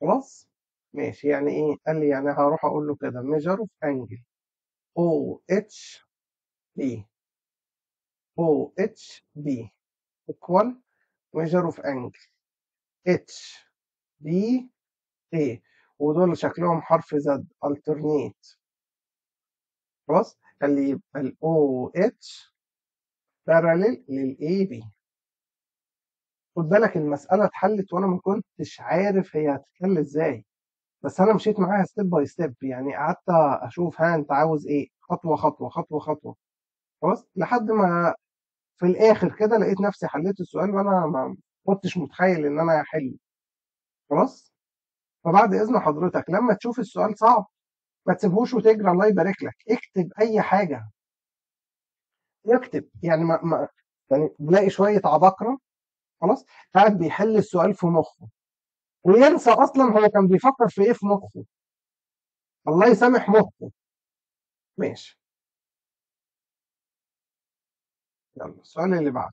خلاص؟ ماشي. يعني إيه؟ قال لي يعني هروح أقول له كده. measure of angle. OH B OH B equal measure of angle. H B A ودول شكلهم حرف Z alternate. خلاص؟ قال لي يبقى ال OH parallel لل AB خد بالك المسألة اتحلت وأنا ما كنتش عارف هي هتتحل إزاي. بس أنا مشيت معاها step by step يعني قعدت أشوف ها أنت عاوز إيه؟ خطوة خطوة خطوة خطوة. خلاص؟ لحد ما في الآخر كده لقيت نفسي حليت السؤال وأنا ما كنتش متخيل إن أنا هحل. خلاص؟ فبعد إذن حضرتك لما تشوف السؤال صعب ما تسيبهوش وتجري الله يبارك لك. اكتب أي حاجة. يكتب يعني ما, ما يعني بلاقي شوية عباقرة. خلاص؟ قاعد بيحل السؤال في مخه. وينسى أصلا هو كان بيفكر في إيه في مخه. الله يسامح مخه. ماشي. يلا السؤال اللي بعده.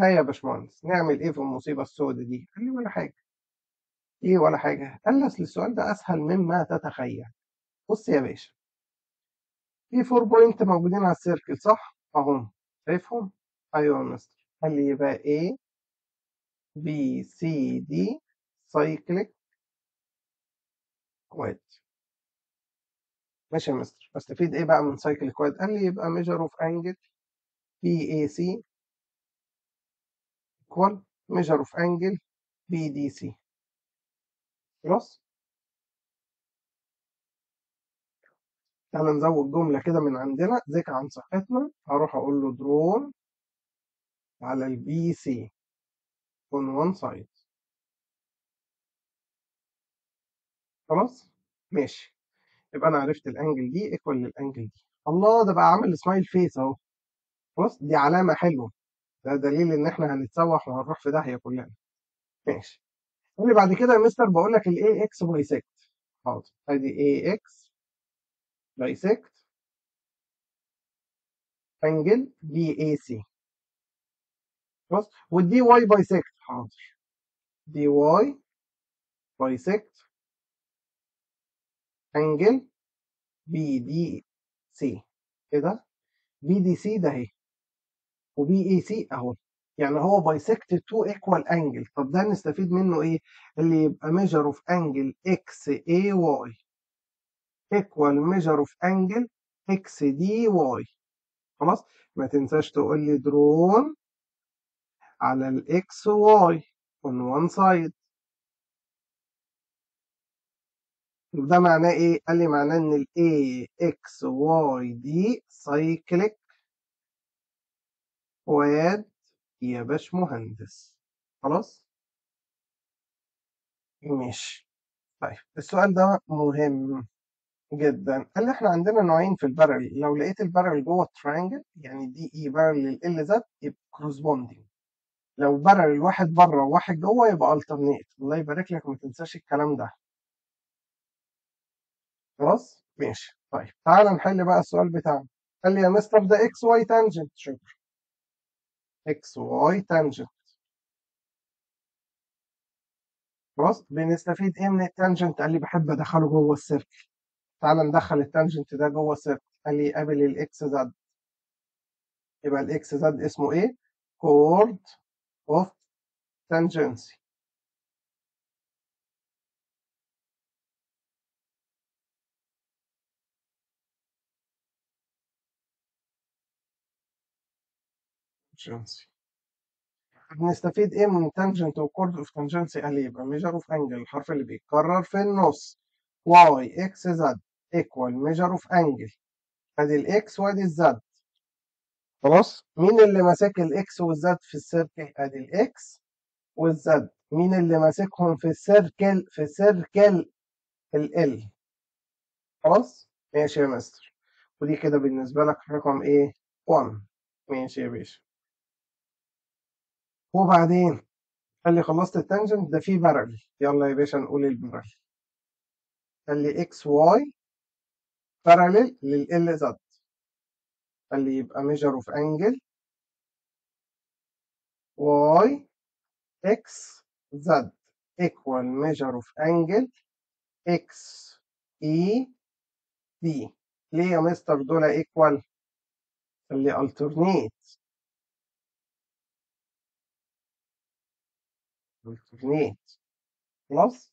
ها يا باشمهندس نعمل إيه في المصيبة السوداء دي؟ قال لي ولا حاجة. إيه ولا حاجة. قال لي اصل السؤال ده أسهل مما تتخيل. بص يا باشا. في four point موجودين على ال circle صح؟ اهم شايفهم؟ أيوه يا مستر. قال لي يبقى A B C D cyclic quad ماشي يا مستر. بستفيد إيه بقى من cyclic quad قال لي يبقى measure of angle. BAC equal measure of angle BDC خلاص تعالى نزود جملة كده من عندنا ذكر عن صحتنا. هروح أقول له drawn على ال BC on one side. خلاص؟ ماشي. يبقى أنا عرفت ال angle دي equal لل angle دي الله ده بقى عامل smile face أهو. خلاص؟ دي علامة حلوة. ده دليل إن إحنا هنتسوح وهنروح في داهية كلنا. ماشي. قال لي بعد كده يا مستر بقول لك ال AX bisect حاضر. ادي AX bisect angle BAC خلاص؟ وال DY bisect حاضر. دي واي بايسكت انجل بي دي سي كده بي دي سي ده اهي. وبي اي سي اهو. يعني هو bisect two equal angle طب ده نستفيد منه إيه؟ اللي يبقى measure of angle XAY equal measure of angle XDY خلاص؟ ما تنساش تقول لي drawn على ال XY on one side. ده معناه إيه؟ قال لي معناه إن ال AXYD cyclic quad يا باش مهندس خلاص؟ ماشي. طيب السؤال ده مهم جدا. قال إحنا عندنا نوعين في ال parallel لو لقيت ال parallel جوه ال triangle يعني DE parallel LZ يبقى corresponding لو parallel واحد بره وواحد جوه يبقى alternate الله يبارك لك ما تنساش الكلام ده. خلاص؟ ماشي. طيب تعال نحل بقى السؤال بتاعنا. قال لي يا مستر ده XY tangent شكرا. XY tangent خلاص بنستفيد إيه من ال tangent قال لي بحب أدخله جوه ال circle تعال ندخل ال tangent ده جوه ال circle قال لي قابل الاكس زد يبقى الاكس زد اسمه إيه؟ chord of tangency tangency بنستفيد إيه من tangent و chord of tangency قال يبقى measure of angle الحرف اللي بيتكرر في النص YXZ equal measure of angle ادي ال X وادي ال Z خلاص مين اللي ماسك الاكس والزد في السيركل ادي الاكس والزد مين اللي ماسكهم في ال circle في circle L خلاص ماشي يا مستر ودي كده بالنسبة لك رقم إيه 1 ماشي يا باشا وبعدين قال لي خلصت ال tangent ده فيه parallel يلا يا باشا نقول ال parallel قال لي XY parallel ل LZ قال لي يبقى measure of angle YXZ equal measure of angle x e d ليه يا مستر دول equal اللي alternate. Alternate خلاص؟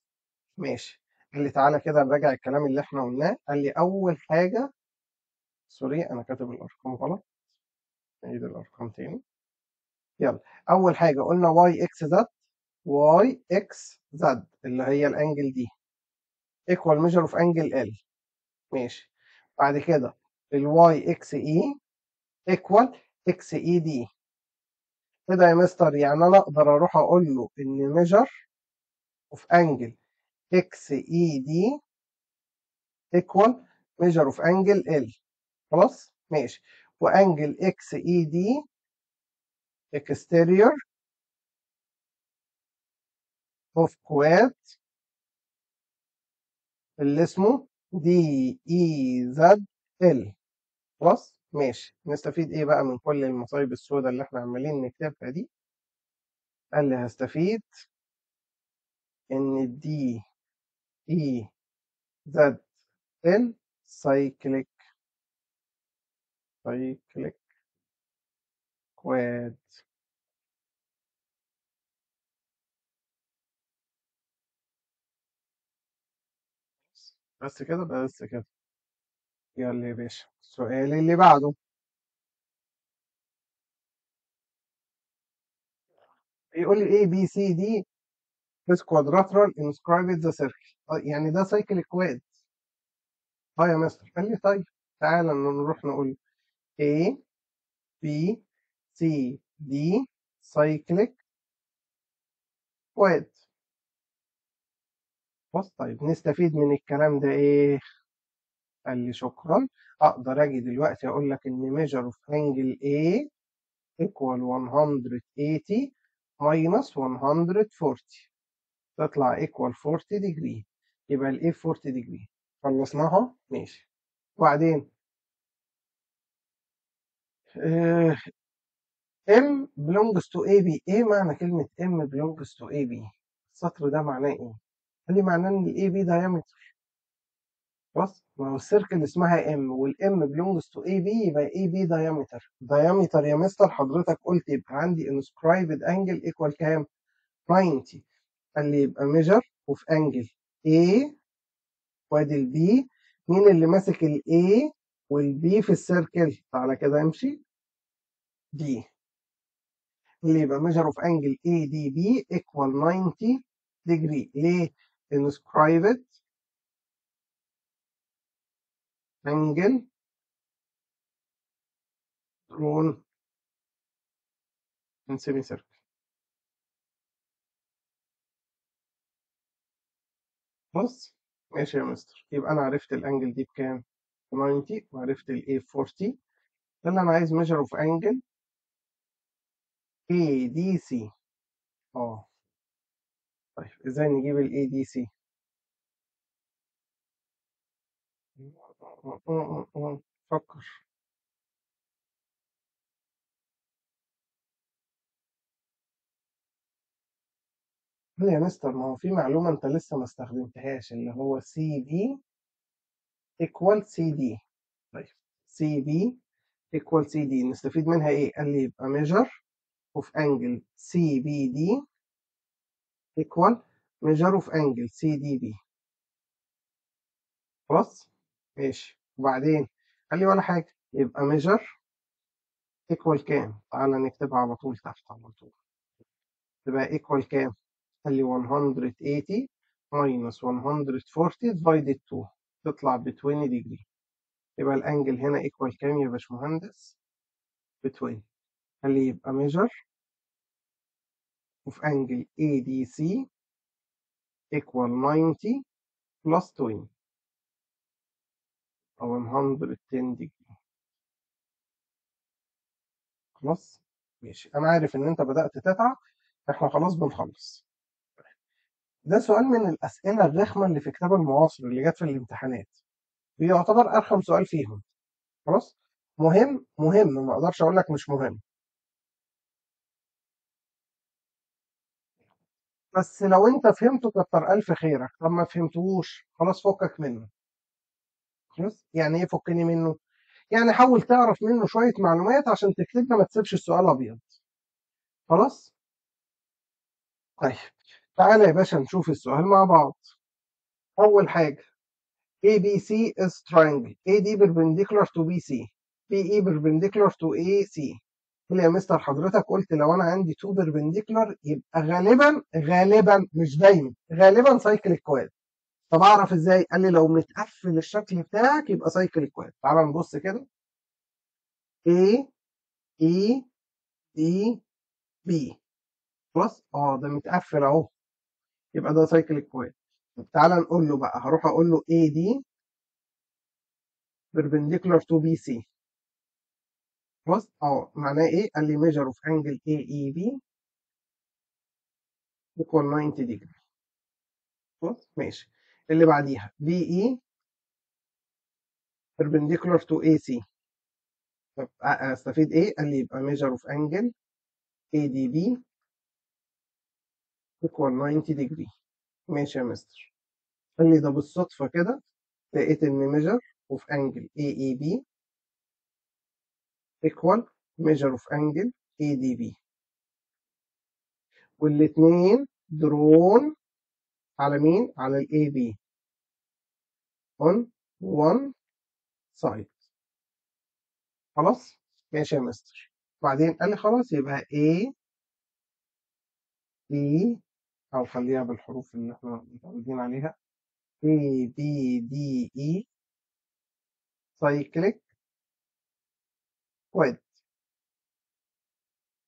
ماشي. قال لي تعالى كده نراجع الكلام اللي إحنا قلناه. قال لي أول حاجة سوري أنا كاتب الأرقام غلط. نعيد الأرقام تاني. يلا. أول حاجة قلنا y x z y x z اللي هي الأنجل دي. equal measure of angle L. ماشي. بعد كده ال y x e equal x e d كده يا مستر يعني أنا أقدر أروح أقول له إن measure of angle x e d equal measure of angle L. خلاص؟ ماشي. وانجل x e d exterior of quad اللي اسمه DEZL خلاص؟ ماشي. نستفيد إيه بقى من كل المصايب السوداء اللي إحنا عمالين نكتبها دي؟ قال لي هستفيد إن ال DEZL cyclic cyclic quad بس كده بس كده. يلا يا باشا السؤال اللي بعده. يقول لي A B C D this quadrilateral inscribed the circle. آه، يعني ده cyclic quad آه يا مستر قال لي طيب تعالى نروح نقول A B C D cyclic quad بص طيب نستفيد من الكلام ده إيه؟ قال لي شكرا. أقدر أجي دلوقتي أقول لك إن measure of angle A equal 180 minus 140 تطلع equal 40 degree. يبقى ال A 40 degree. خلصناها؟ ماشي. وبعدين؟ آه، M belongs to AB إيه معنى كلمة M belongs to AB السطر ده معناه إيه؟ قال لي معناه إن ال AB diameter. خلاص ما هو السيركل اسمها M والM belongs to AB يبقى AB diameter diameter يا مستر حضرتك قلت يبقى عندي inscribed angle equal كام؟ 90 قال لي يبقى measure of angle A وادي ال B مين اللي ماسك ال A وال B في السيركل؟ تعالى كده امشي D اللي يبقى measure of angle ADB equal 90 degree ليه؟ inscribed angle drawn in semicircle بص ماشي يا مستر. يبقى أنا عرفت الأنجل دي بكام؟ 90 وعرفت ال A 40 ده اللي أنا عايز measure of angle. ADC آه. طيب إزاي نجيب ال ADC فكر لا يا مستر ما هو في معلومة انت لسه ما استخدمتهاش اللي هو C equal CD طيب C equal CD نستفيد منها إيه؟ قال لي يبقى measure of angle CBD equal measure of angle CDB خلاص؟ ماشي. وبعدين قال لي ولا حاجة. يبقى measure equal كام؟ تعالى نكتبها على طول تحت على طول. تبقى equal كام؟ قال لي 180 minus 140 divided 2 تطلع ب 20 degree. يبقى الانجل هنا equal كام يا باشمهندس؟ ب 20 قال لي يبقى measure of angle ADC equal 90 plus 20 أو 110 degree. خلاص؟ ماشي. أنا عارف إن أنت بدأت تتعب إحنا خلاص بنخلص. ده سؤال من الأسئلة الرخمة اللي في كتاب المعاصر اللي جت في الامتحانات. بيعتبر أرخم سؤال فيهم. خلاص؟ مهم مهم. ما أقدرش أقول لك مش مهم. بس لو أنت فهمته كتر ألف خيرك. طب ما فهمتهوش خلاص فكك منه. خلاص؟ يعني إيه فكني منه؟ يعني حاول تعرف منه شوية معلومات عشان تكتبها ما تسيبش السؤال أبيض. خلاص؟ طيب تعالى يا باشا نشوف السؤال مع بعض. أول حاجة ABC is triangle. AD perpendicular to BC BE perpendicular to AC لي يا مستر حضرتك قلت لو أنا عندي 2 perpendicular يبقى غالبا غالبا مش دايما غالبا cyclic quad طب أعرف إزاي؟ قال لي لو متقفل الشكل بتاعك يبقى cyclic quad تعالى نبص كده. A E D B. خلاص؟ آه ده متقفل أهو. يبقى ده cyclic quad طب تعالى نقول له بقى. هروح أقول له AD perpendicular to BC خلاص؟ آه معناه إيه؟ قال لي measure of angle AEB equal 90 degree. خلاص؟ ماشي. اللي بعديها BE perpendicular to AC طب استفيد إيه قال لي يبقى measure of angle ADB equal 90 degree ماشي يا مستر قال لي ده بالصدفة كده لقيت إن measure of angle AEB equal measure of angle ADB والاتنين drawn على مين؟ على ال AB on one side. خلاص؟ ماشي يا مستر. بعدين قال لي خلاص يبقى A B أو خليها بالحروف اللي إحنا متعودين عليها. A B D E. Cyclic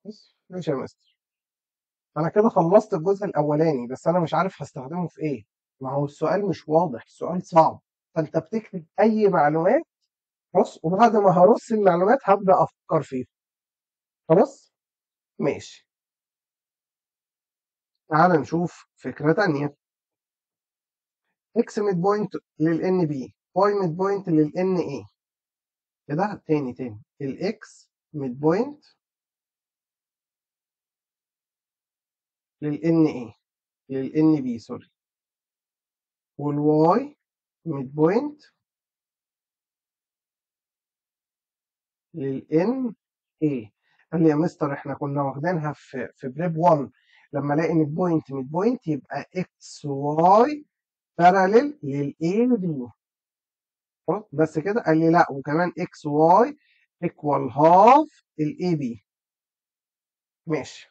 بس ماشي يا مستر. أنا كده خلصت الجزء الأولاني بس أنا مش عارف هستخدمه في إيه. ما هو السؤال مش واضح السؤال صعب. فأنت بتكتب أي معلومات بص وبعد ما هرص المعلومات هبدأ أفكر فيها. خلاص؟ ماشي. تعال نشوف فكرة تانية. X ميد بوينت للان بي y ميد بوينت للان إيه كده؟ تاني تاني. الاكس ميد بوينت للان إيه للان بي سوري والواي ميد بوينت للان إيه قال لي يا مستر إحنا كنا واخدينها في في prep 1 لما ألاقي midpoint midpoint يبقى XY parallel لل AB بس كده قال لي لا وكمان XY equal half ال AB ماشي.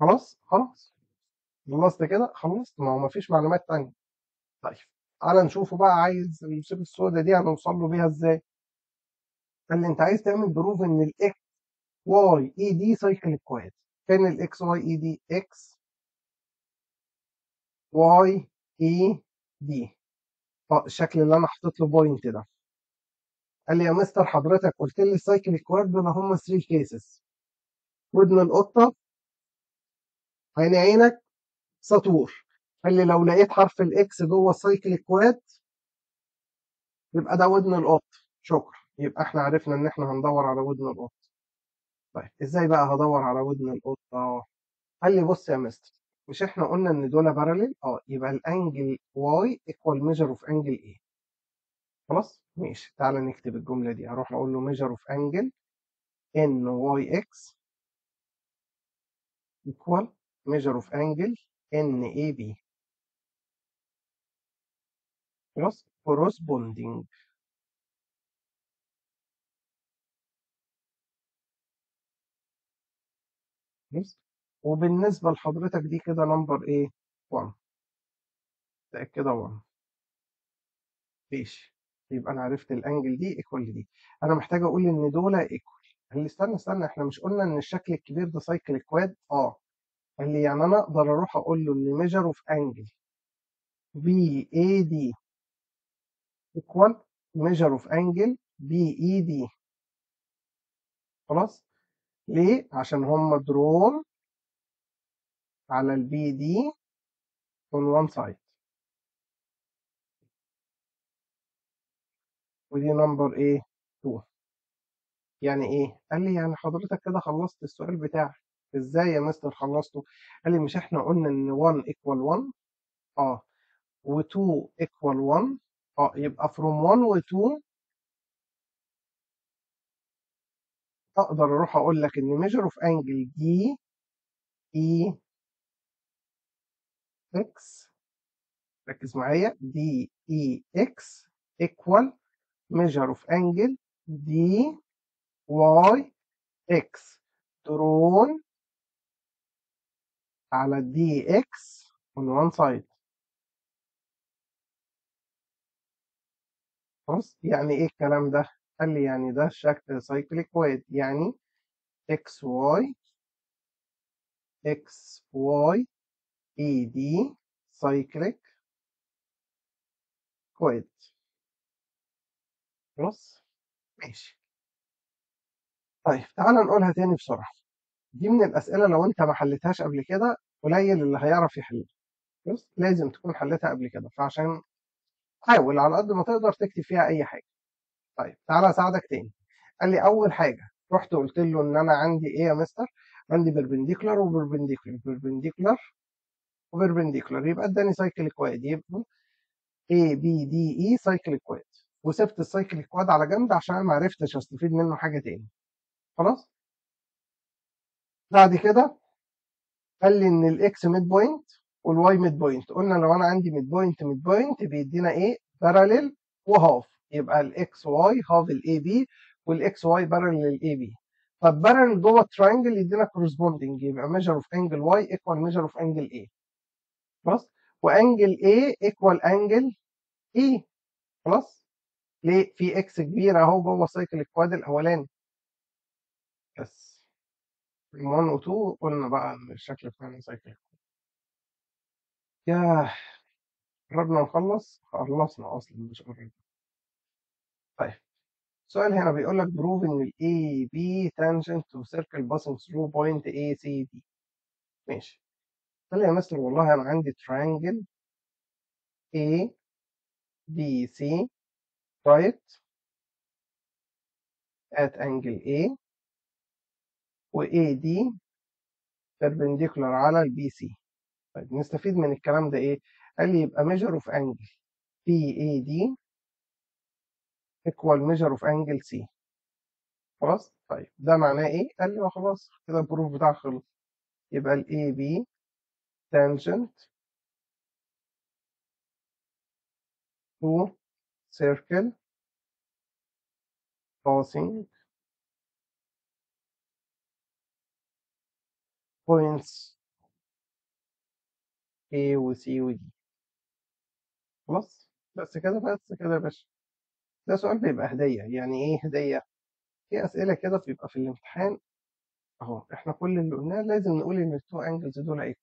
خلاص خلاص. خلصت كده؟ خلصت. ما هو مفيش معلومات تانية. طيب تعالى نشوفه بقى عايز المصيبة السوداء دي هنوصل له بيها إزاي. قال لي أنت عايز تعمل بروف إن الاكس واي اي دي سايكل كويس فين الاكس واي اي دي إكس واي اي دي آه الشكل اللي أنا حاطط له point ده. قال لي يا مستر حضرتك قلت لي quad دول هم 3 cases ودن القطة عين عينك سطور. قال لي لو لقيت حرف ال X جوه ال cyclic quad يبقى ده ودن القط شكرا. يبقى إحنا عرفنا إن إحنا هندور على ودن القط طيب إزاي بقى هدور على ودن القطه قال لي بص يا مستر مش إحنا قلنا إن دول parallel آه يبقى ال angle Y equal measure of angle A خلاص؟ ماشي. تعالى نكتب الجملة دي. هروح أقول له measure of angle NYX equal measure of angle NAB خلاص corresponding خلاص وبالنسبة لحضرتك دي كده number إيه 1 ده كده 1 ماشي. يبقى أنا عرفت ال angle دي equal لدي أنا محتاج أقول إن دول equal لي استنى استنى. إحنا مش قلنا إن الشكل الكبير ده cyclic quad آه. قال لي يعني أنا أقدر أروح أقول له ان measure of angle BAD equal measure of angle BED خلاص؟ ليه؟ عشان هم drawn على ال BD on one side. ودي نمبر إيه 2 يعني إيه؟ قال لي يعني حضرتك كده خلصت السؤال بتاعك. إزاي يا مستر خلصته؟ قال لي مش إحنا قلنا إن 1 equal 1 آه. و2 equal 1 آه يبقى from 1 و 2 أقدر أروح أقول لك إن measure of angle دي EX ركز معايا دي اي إكس equal measure of angle دي واي إكس drawn على DX on one side. خلاص؟ يعني إيه الكلام ده؟ قال لي يعني ده شكل cyclic quad يعني إكس واي إكس واي اي دي سايكليك كويد خلاص؟ ماشي. طيب تعالى نقولها تاني بسرعة. دي من الأسئلة لو أنت ما حلتهاش قبل كده قليل اللي هيعرف يحلها بس لازم تكون حلتها قبل كده. فعشان حاول على قد ما تقدر تكتب فيها أي حاجة. طيب تعالى أساعدك تاني. قال لي أول حاجة رحت قلت له إن أنا عندي إيه يا مستر؟ عندي perpendicular و perpendicular perpendicular و perpendicular يبقى اداني cyclic quad يبقى A B D E cyclic quad وسبت ال cyclic quad على جنب عشان ما عرفتش أستفيد منه حاجة تاني. خلاص؟ بعد كده قال لي إن ال X midpoint وال Y midpoint قلنا لو أنا عندي midpoint midpoint بيدينا إيه؟ parallel و half يبقى ال XY half ال AB وال XY parallel لل AB طب parallel جوه ال triangle يدينا corresponding يبقى measure of angle Y equal measure of angle A خلاص؟ و angle A equal angle E خلاص؟ ليه؟ في X كبيره أهو جوه cyclic ال quad الأولاني. بس. 1 و 2 قلنا بقى إن الشكل بتاعنا سايكل ياه! قربنا نخلص؟ خلصنا أصلا مش قربنا. طيب السؤال هنا بيقول لك ان ال AB tangent to circle passing through point ACD ماشي. قال لي يا مستر والله أنا عندي triangle A B C right at angle A و AD perpendicular على ال BC طيب نستفيد من الكلام ده إيه؟ قال لي يبقى measure of angle PAD equal measure of angle C. خلاص؟ طيب ده معناه إيه؟ قال لي خلاص كده ال proof بتاعك خلص. يبقى ال AB tangent to circle passing points. A و C و D. خلاص؟ بس كده بس كده يا باشا. ده سؤال بيبقى هدية. يعني إيه هدية؟ في أسئلة كده بيبقى في الامتحان. أهو إحنا كل اللي قلناه لازم نقول إن ال two angles دول equal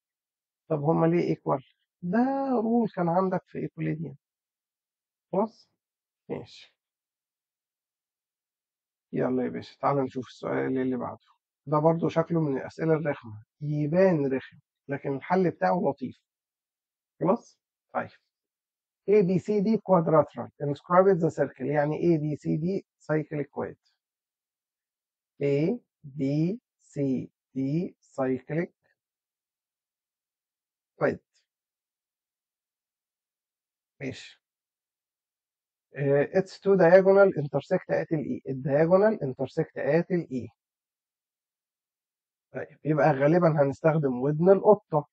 طب هما ليه equal ده rule كان عندك في ايكوليديان خلاص؟ ماشي. يلا يا باشا تعالى نشوف السؤال اللي بعده. ده برضو شكله من الأسئلة الرخمة يبان رخم لكن الحل بتاعه لطيف خلاص طيب A B C D quadrilateral inscribe the circle يعني A B C D cyclic quad A B C D cyclic quad ماشي Uh, it's two diagonal intersect at E ال diagonal intersect at E طيب يبقى غالبا هنستخدم ودن القطة.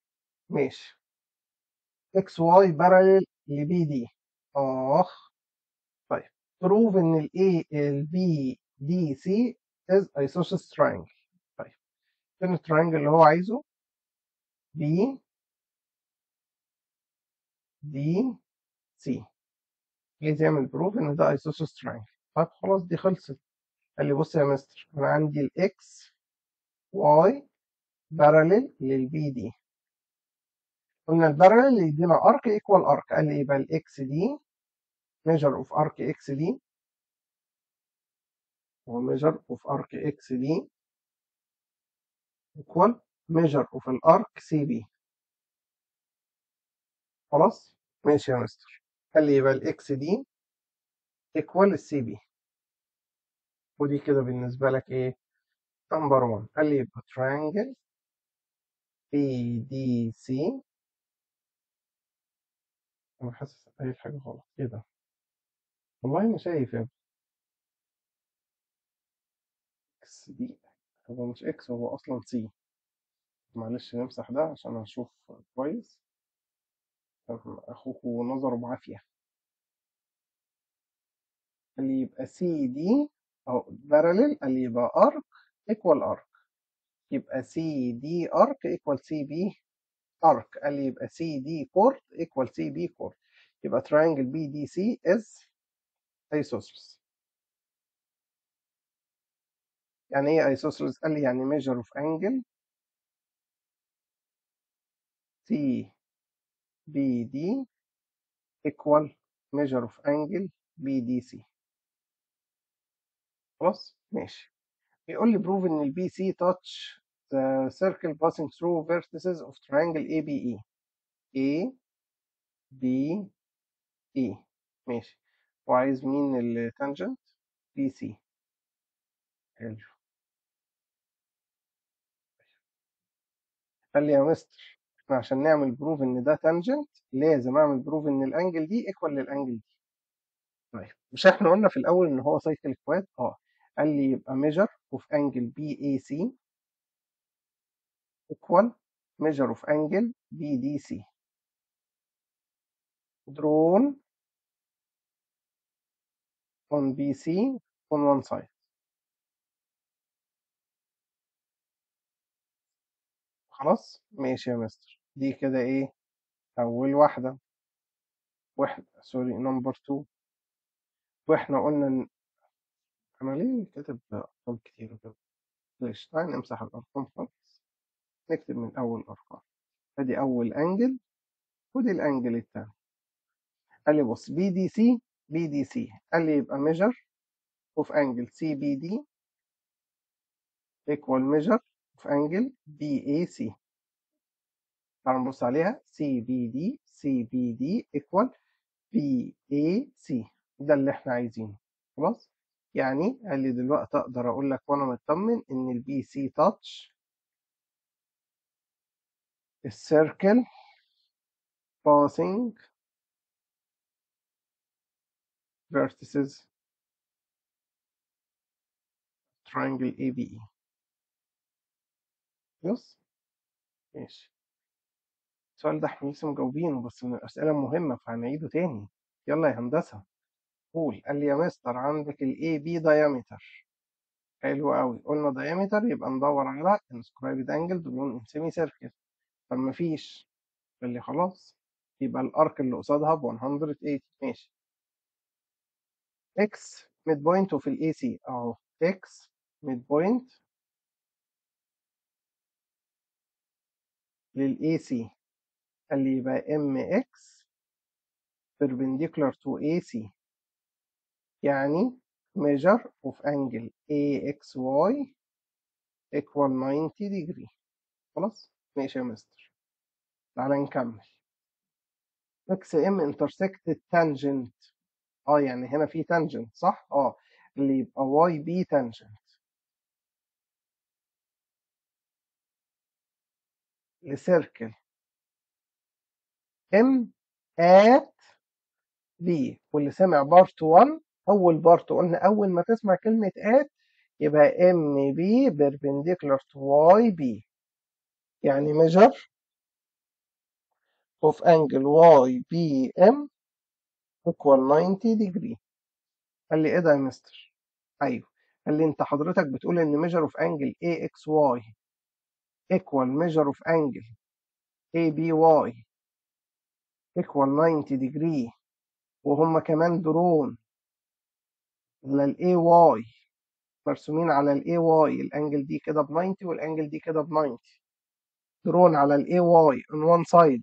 ماشي. XY parallel ل BD آخ. طيب prove إن ال A ال B D C is isosceles triangle. طيب فين ال triangle اللي هو عايزه؟ B D C. عايز يعمل proof إن ده isosceles triangle. طيب خلاص دي خلصت. قال لي بص يا مستر أنا عندي ال XY parallel لل BD قلنا ال parallel يدينا arc equal arc قال لي يبقى ال XD measure of arc XD measure of arc XD equal measure of الـ arc CB خلاص؟ ماشي يا مستر. قال لي يبقى الـ XD equal الـ CB ودي كده بالنسبة لك إيه؟ number 1 قال لي يبقى triangle. BDC أنا حاسس أي حاجة غلط. إيه ده؟ والله ما شايف يا XD هو مش X هو أصلا C معلش نمسح ده عشان أشوف كويس. أخوك نظره بعافية. قال لي يبقى سي دي أو parallel قال لي يبقى arc equal arc يبقى arc equal CB arc قال يبقى C chord equal C chord يبقى triangle C is isosceles. يعني إيه isosceles قال لي يعني measure of angle دي equal measure of angle بي دي خلاص؟ ماشي. بيقول لي prove ان البي سي touch the circle passing through vertices of triangle ABE A B E. ماشي وعايز مين الـ tangent BC حلو. قال لي يا مستر إحنا عشان نعمل proof إن ده tangent لازم أعمل proof إن الـ angle دي equal للـ angle دي. طيب مش إحنا قلنا في الأول إن هو cyclic quad آه. قال لي يبقى measure. Of angle BAC equal measure of angle BDC drawn on BC on one side. خلاص ماشي يا مستر. دي كده إيه؟ أول واحدة. واحد sorry number 2 وإحنا قلنا أنا ليه أرقام كتير كده ليش؟ تعالى نمسح الأرقام خالص. نكتب من أول أرقام. أدي أول angle. ودي الـ angle التاني. قال لي بص بي دي سي بي دي سي قال لي يبقى measure of angle CBD equal measure of angle BAC تعالوا نبص عليها. سي بي دي سي بي دي ايكوال بي اي سي ده اللي إحنا عايزينه. خلاص؟ يعني قال لي دلوقتي أقدر أقول لك وأنا مطمن إن الـ BC touch الـ circle passing vertices triangle ABE خلاص ماشي. السؤال ده إحنا لسه مجاوبينه بس من الأسئلة المهمة فهنعيده تاني. يلا يا هندسة. قول. قال لي يا مستر عندك ال AB diameter. حلو قوي قلنا diameter يبقى ندور على inscribed angle drawn in semi circle طب مفيش قال لي خلاص. يبقى الـ arc اللي قصادها ب 180 ماشي. X midpoint وفي الـ AC أهو. X midpoint للاي سي قال لي يبقى mx perpendicular to AC يعني measure of angle AXY equal 90 degree. خلاص؟ ماشي يا مستر. تعالى نكمل. XM intersected tangent. آه يعني هنا في tangent صح؟ آه اللي يبقى YB tangent. لـ circle M at B. واللي سمع part 1 أول part قلنا أول ما تسمع كلمة at يبقى MB perpendicular to YB يعني measure of angle YBM equal 90 degree قال لي إيه ده يا مستر؟ أيوه. قال لي أنت حضرتك بتقول إن measure of angle AXY equal measure of angle ABY equal 90 degree وهم كمان drawn على ال AY مرسومين على ال AY الـ angle دي كده ب 90 والـ angle دي كده ب 90 drawn على ال AY on one side.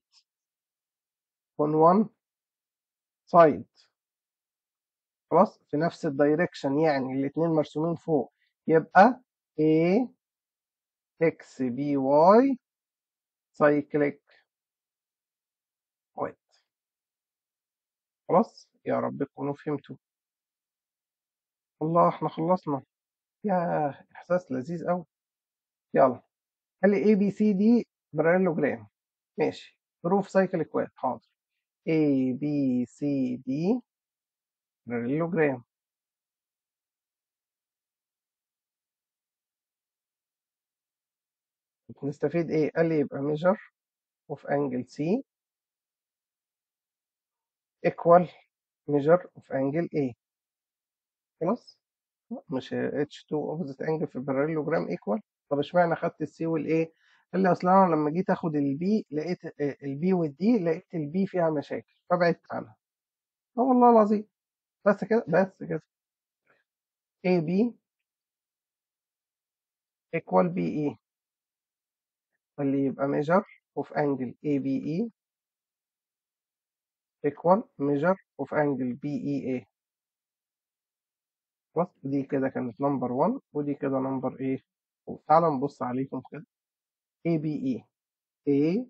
On one side. خلاص؟ في نفس الـ direction يعني الاتنين مرسومين فوق. يبقى A X B Y cyclic خلاص؟ يا رب تكونوا فهمتوا. الله إحنا خلصنا. يا إحساس لذيذ قوي يلا. قال لي A B C D parallelogram ماشي. proof cyclic wait حاضر. A B C D parallelogram نستفيد إيه؟ قال لي يبقى measure of angle C equal measure of angle A. خلاص. مش H2 opposite angle في parallelogram equal. طب اشمعنى خدت الـ C والـ A قال لي أصل أنا لما جيت آخد البي لقيت البي والدي لقيت البي فيها مشاكل فبعدت عنها. آه والله العظيم. بس كده بس كده. AB equal BE قال لي يبقى measure of angle ABE equal measure of angle BEA خلاص دي كده كانت number 1 ودي كده number إيه تعالى نبص عليكم كده. ABE A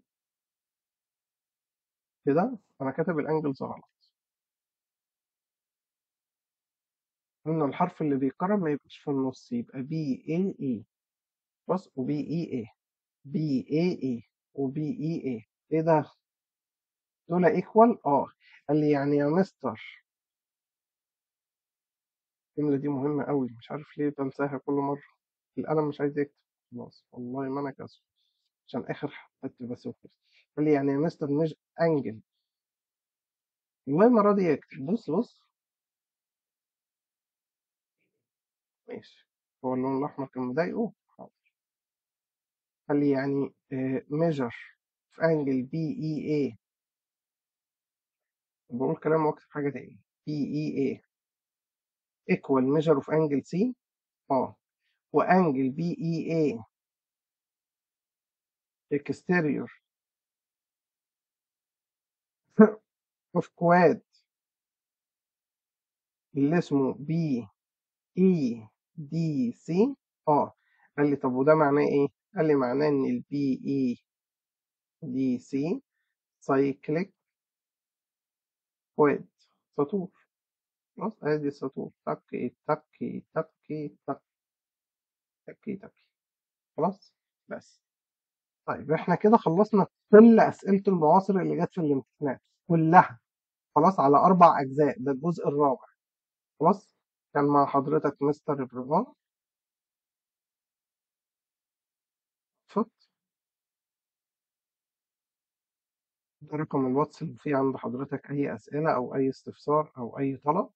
كده؟ أنا كاتب ال angles غلط. قلنا الحرف اللي بيتكرر ما يبقاش في النص يبقى B A E بص و B A E B A E و B A E إيه ده؟ دول equal آه. قال لي يعني يا مستر الجملة دي مهمة قوي مش عارف ليه بنساها كل مرة. القلم مش عايز يكتب خلاص. والله ما أنا كسر عشان آخر حتة بس وخلاص قال لي يعني يا مستر مش angle. والله ما راضي يكتب. بص بص. ماشي. هو اللون الأحمر كان مضايقه؟ حاضر. قال لي يعني measure of angle B A E بقول كلام وأكتب حاجة تاني. B A E equal measure of angle C. آه. و angle B A E exterior. *laughs* Of quad. اللي اسمه A B D C آه. قال لي طب وده معناه إيه؟ قال لي معناه إن ال A B D C cyclic quad سطور. خلاص ادي السطور تك تك تك تك. تك تك. خلاص؟ بس. طيب إحنا كده خلصنا كل أسئلة المعاصر اللي جت في الامتحانات كلها. خلاص على أربع أجزاء ده الجزء الرابع. خلاص؟ كان مع حضرتك مستر بريفان ده رقم الواتس اللي فيه عند حضرتك أي أسئلة أو أي استفسار أو أي طلب؟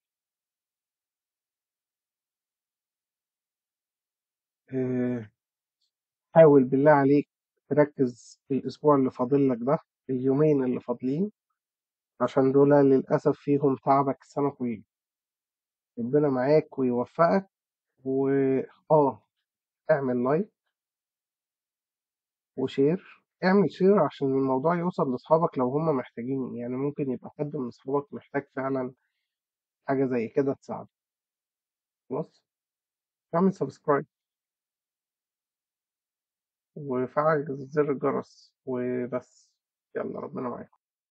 حاول بالله عليك تركز في الأسبوع اللي فاضل لك ده اليومين اللي فاضلين عشان دول للأسف فيهم تعبك السنة كلها ربنا معاك ويوفقك و آه اعمل لايك و share اعمل share عشان الموضوع يوصل لأصحابك لو هم محتاجين يعني ممكن يبقى حد من أصحابك محتاج فعلا حاجة زي كده تساعده. خلاص؟ اعمل subscribe وفعل زر الجرس وبس. يلا ربنا معاك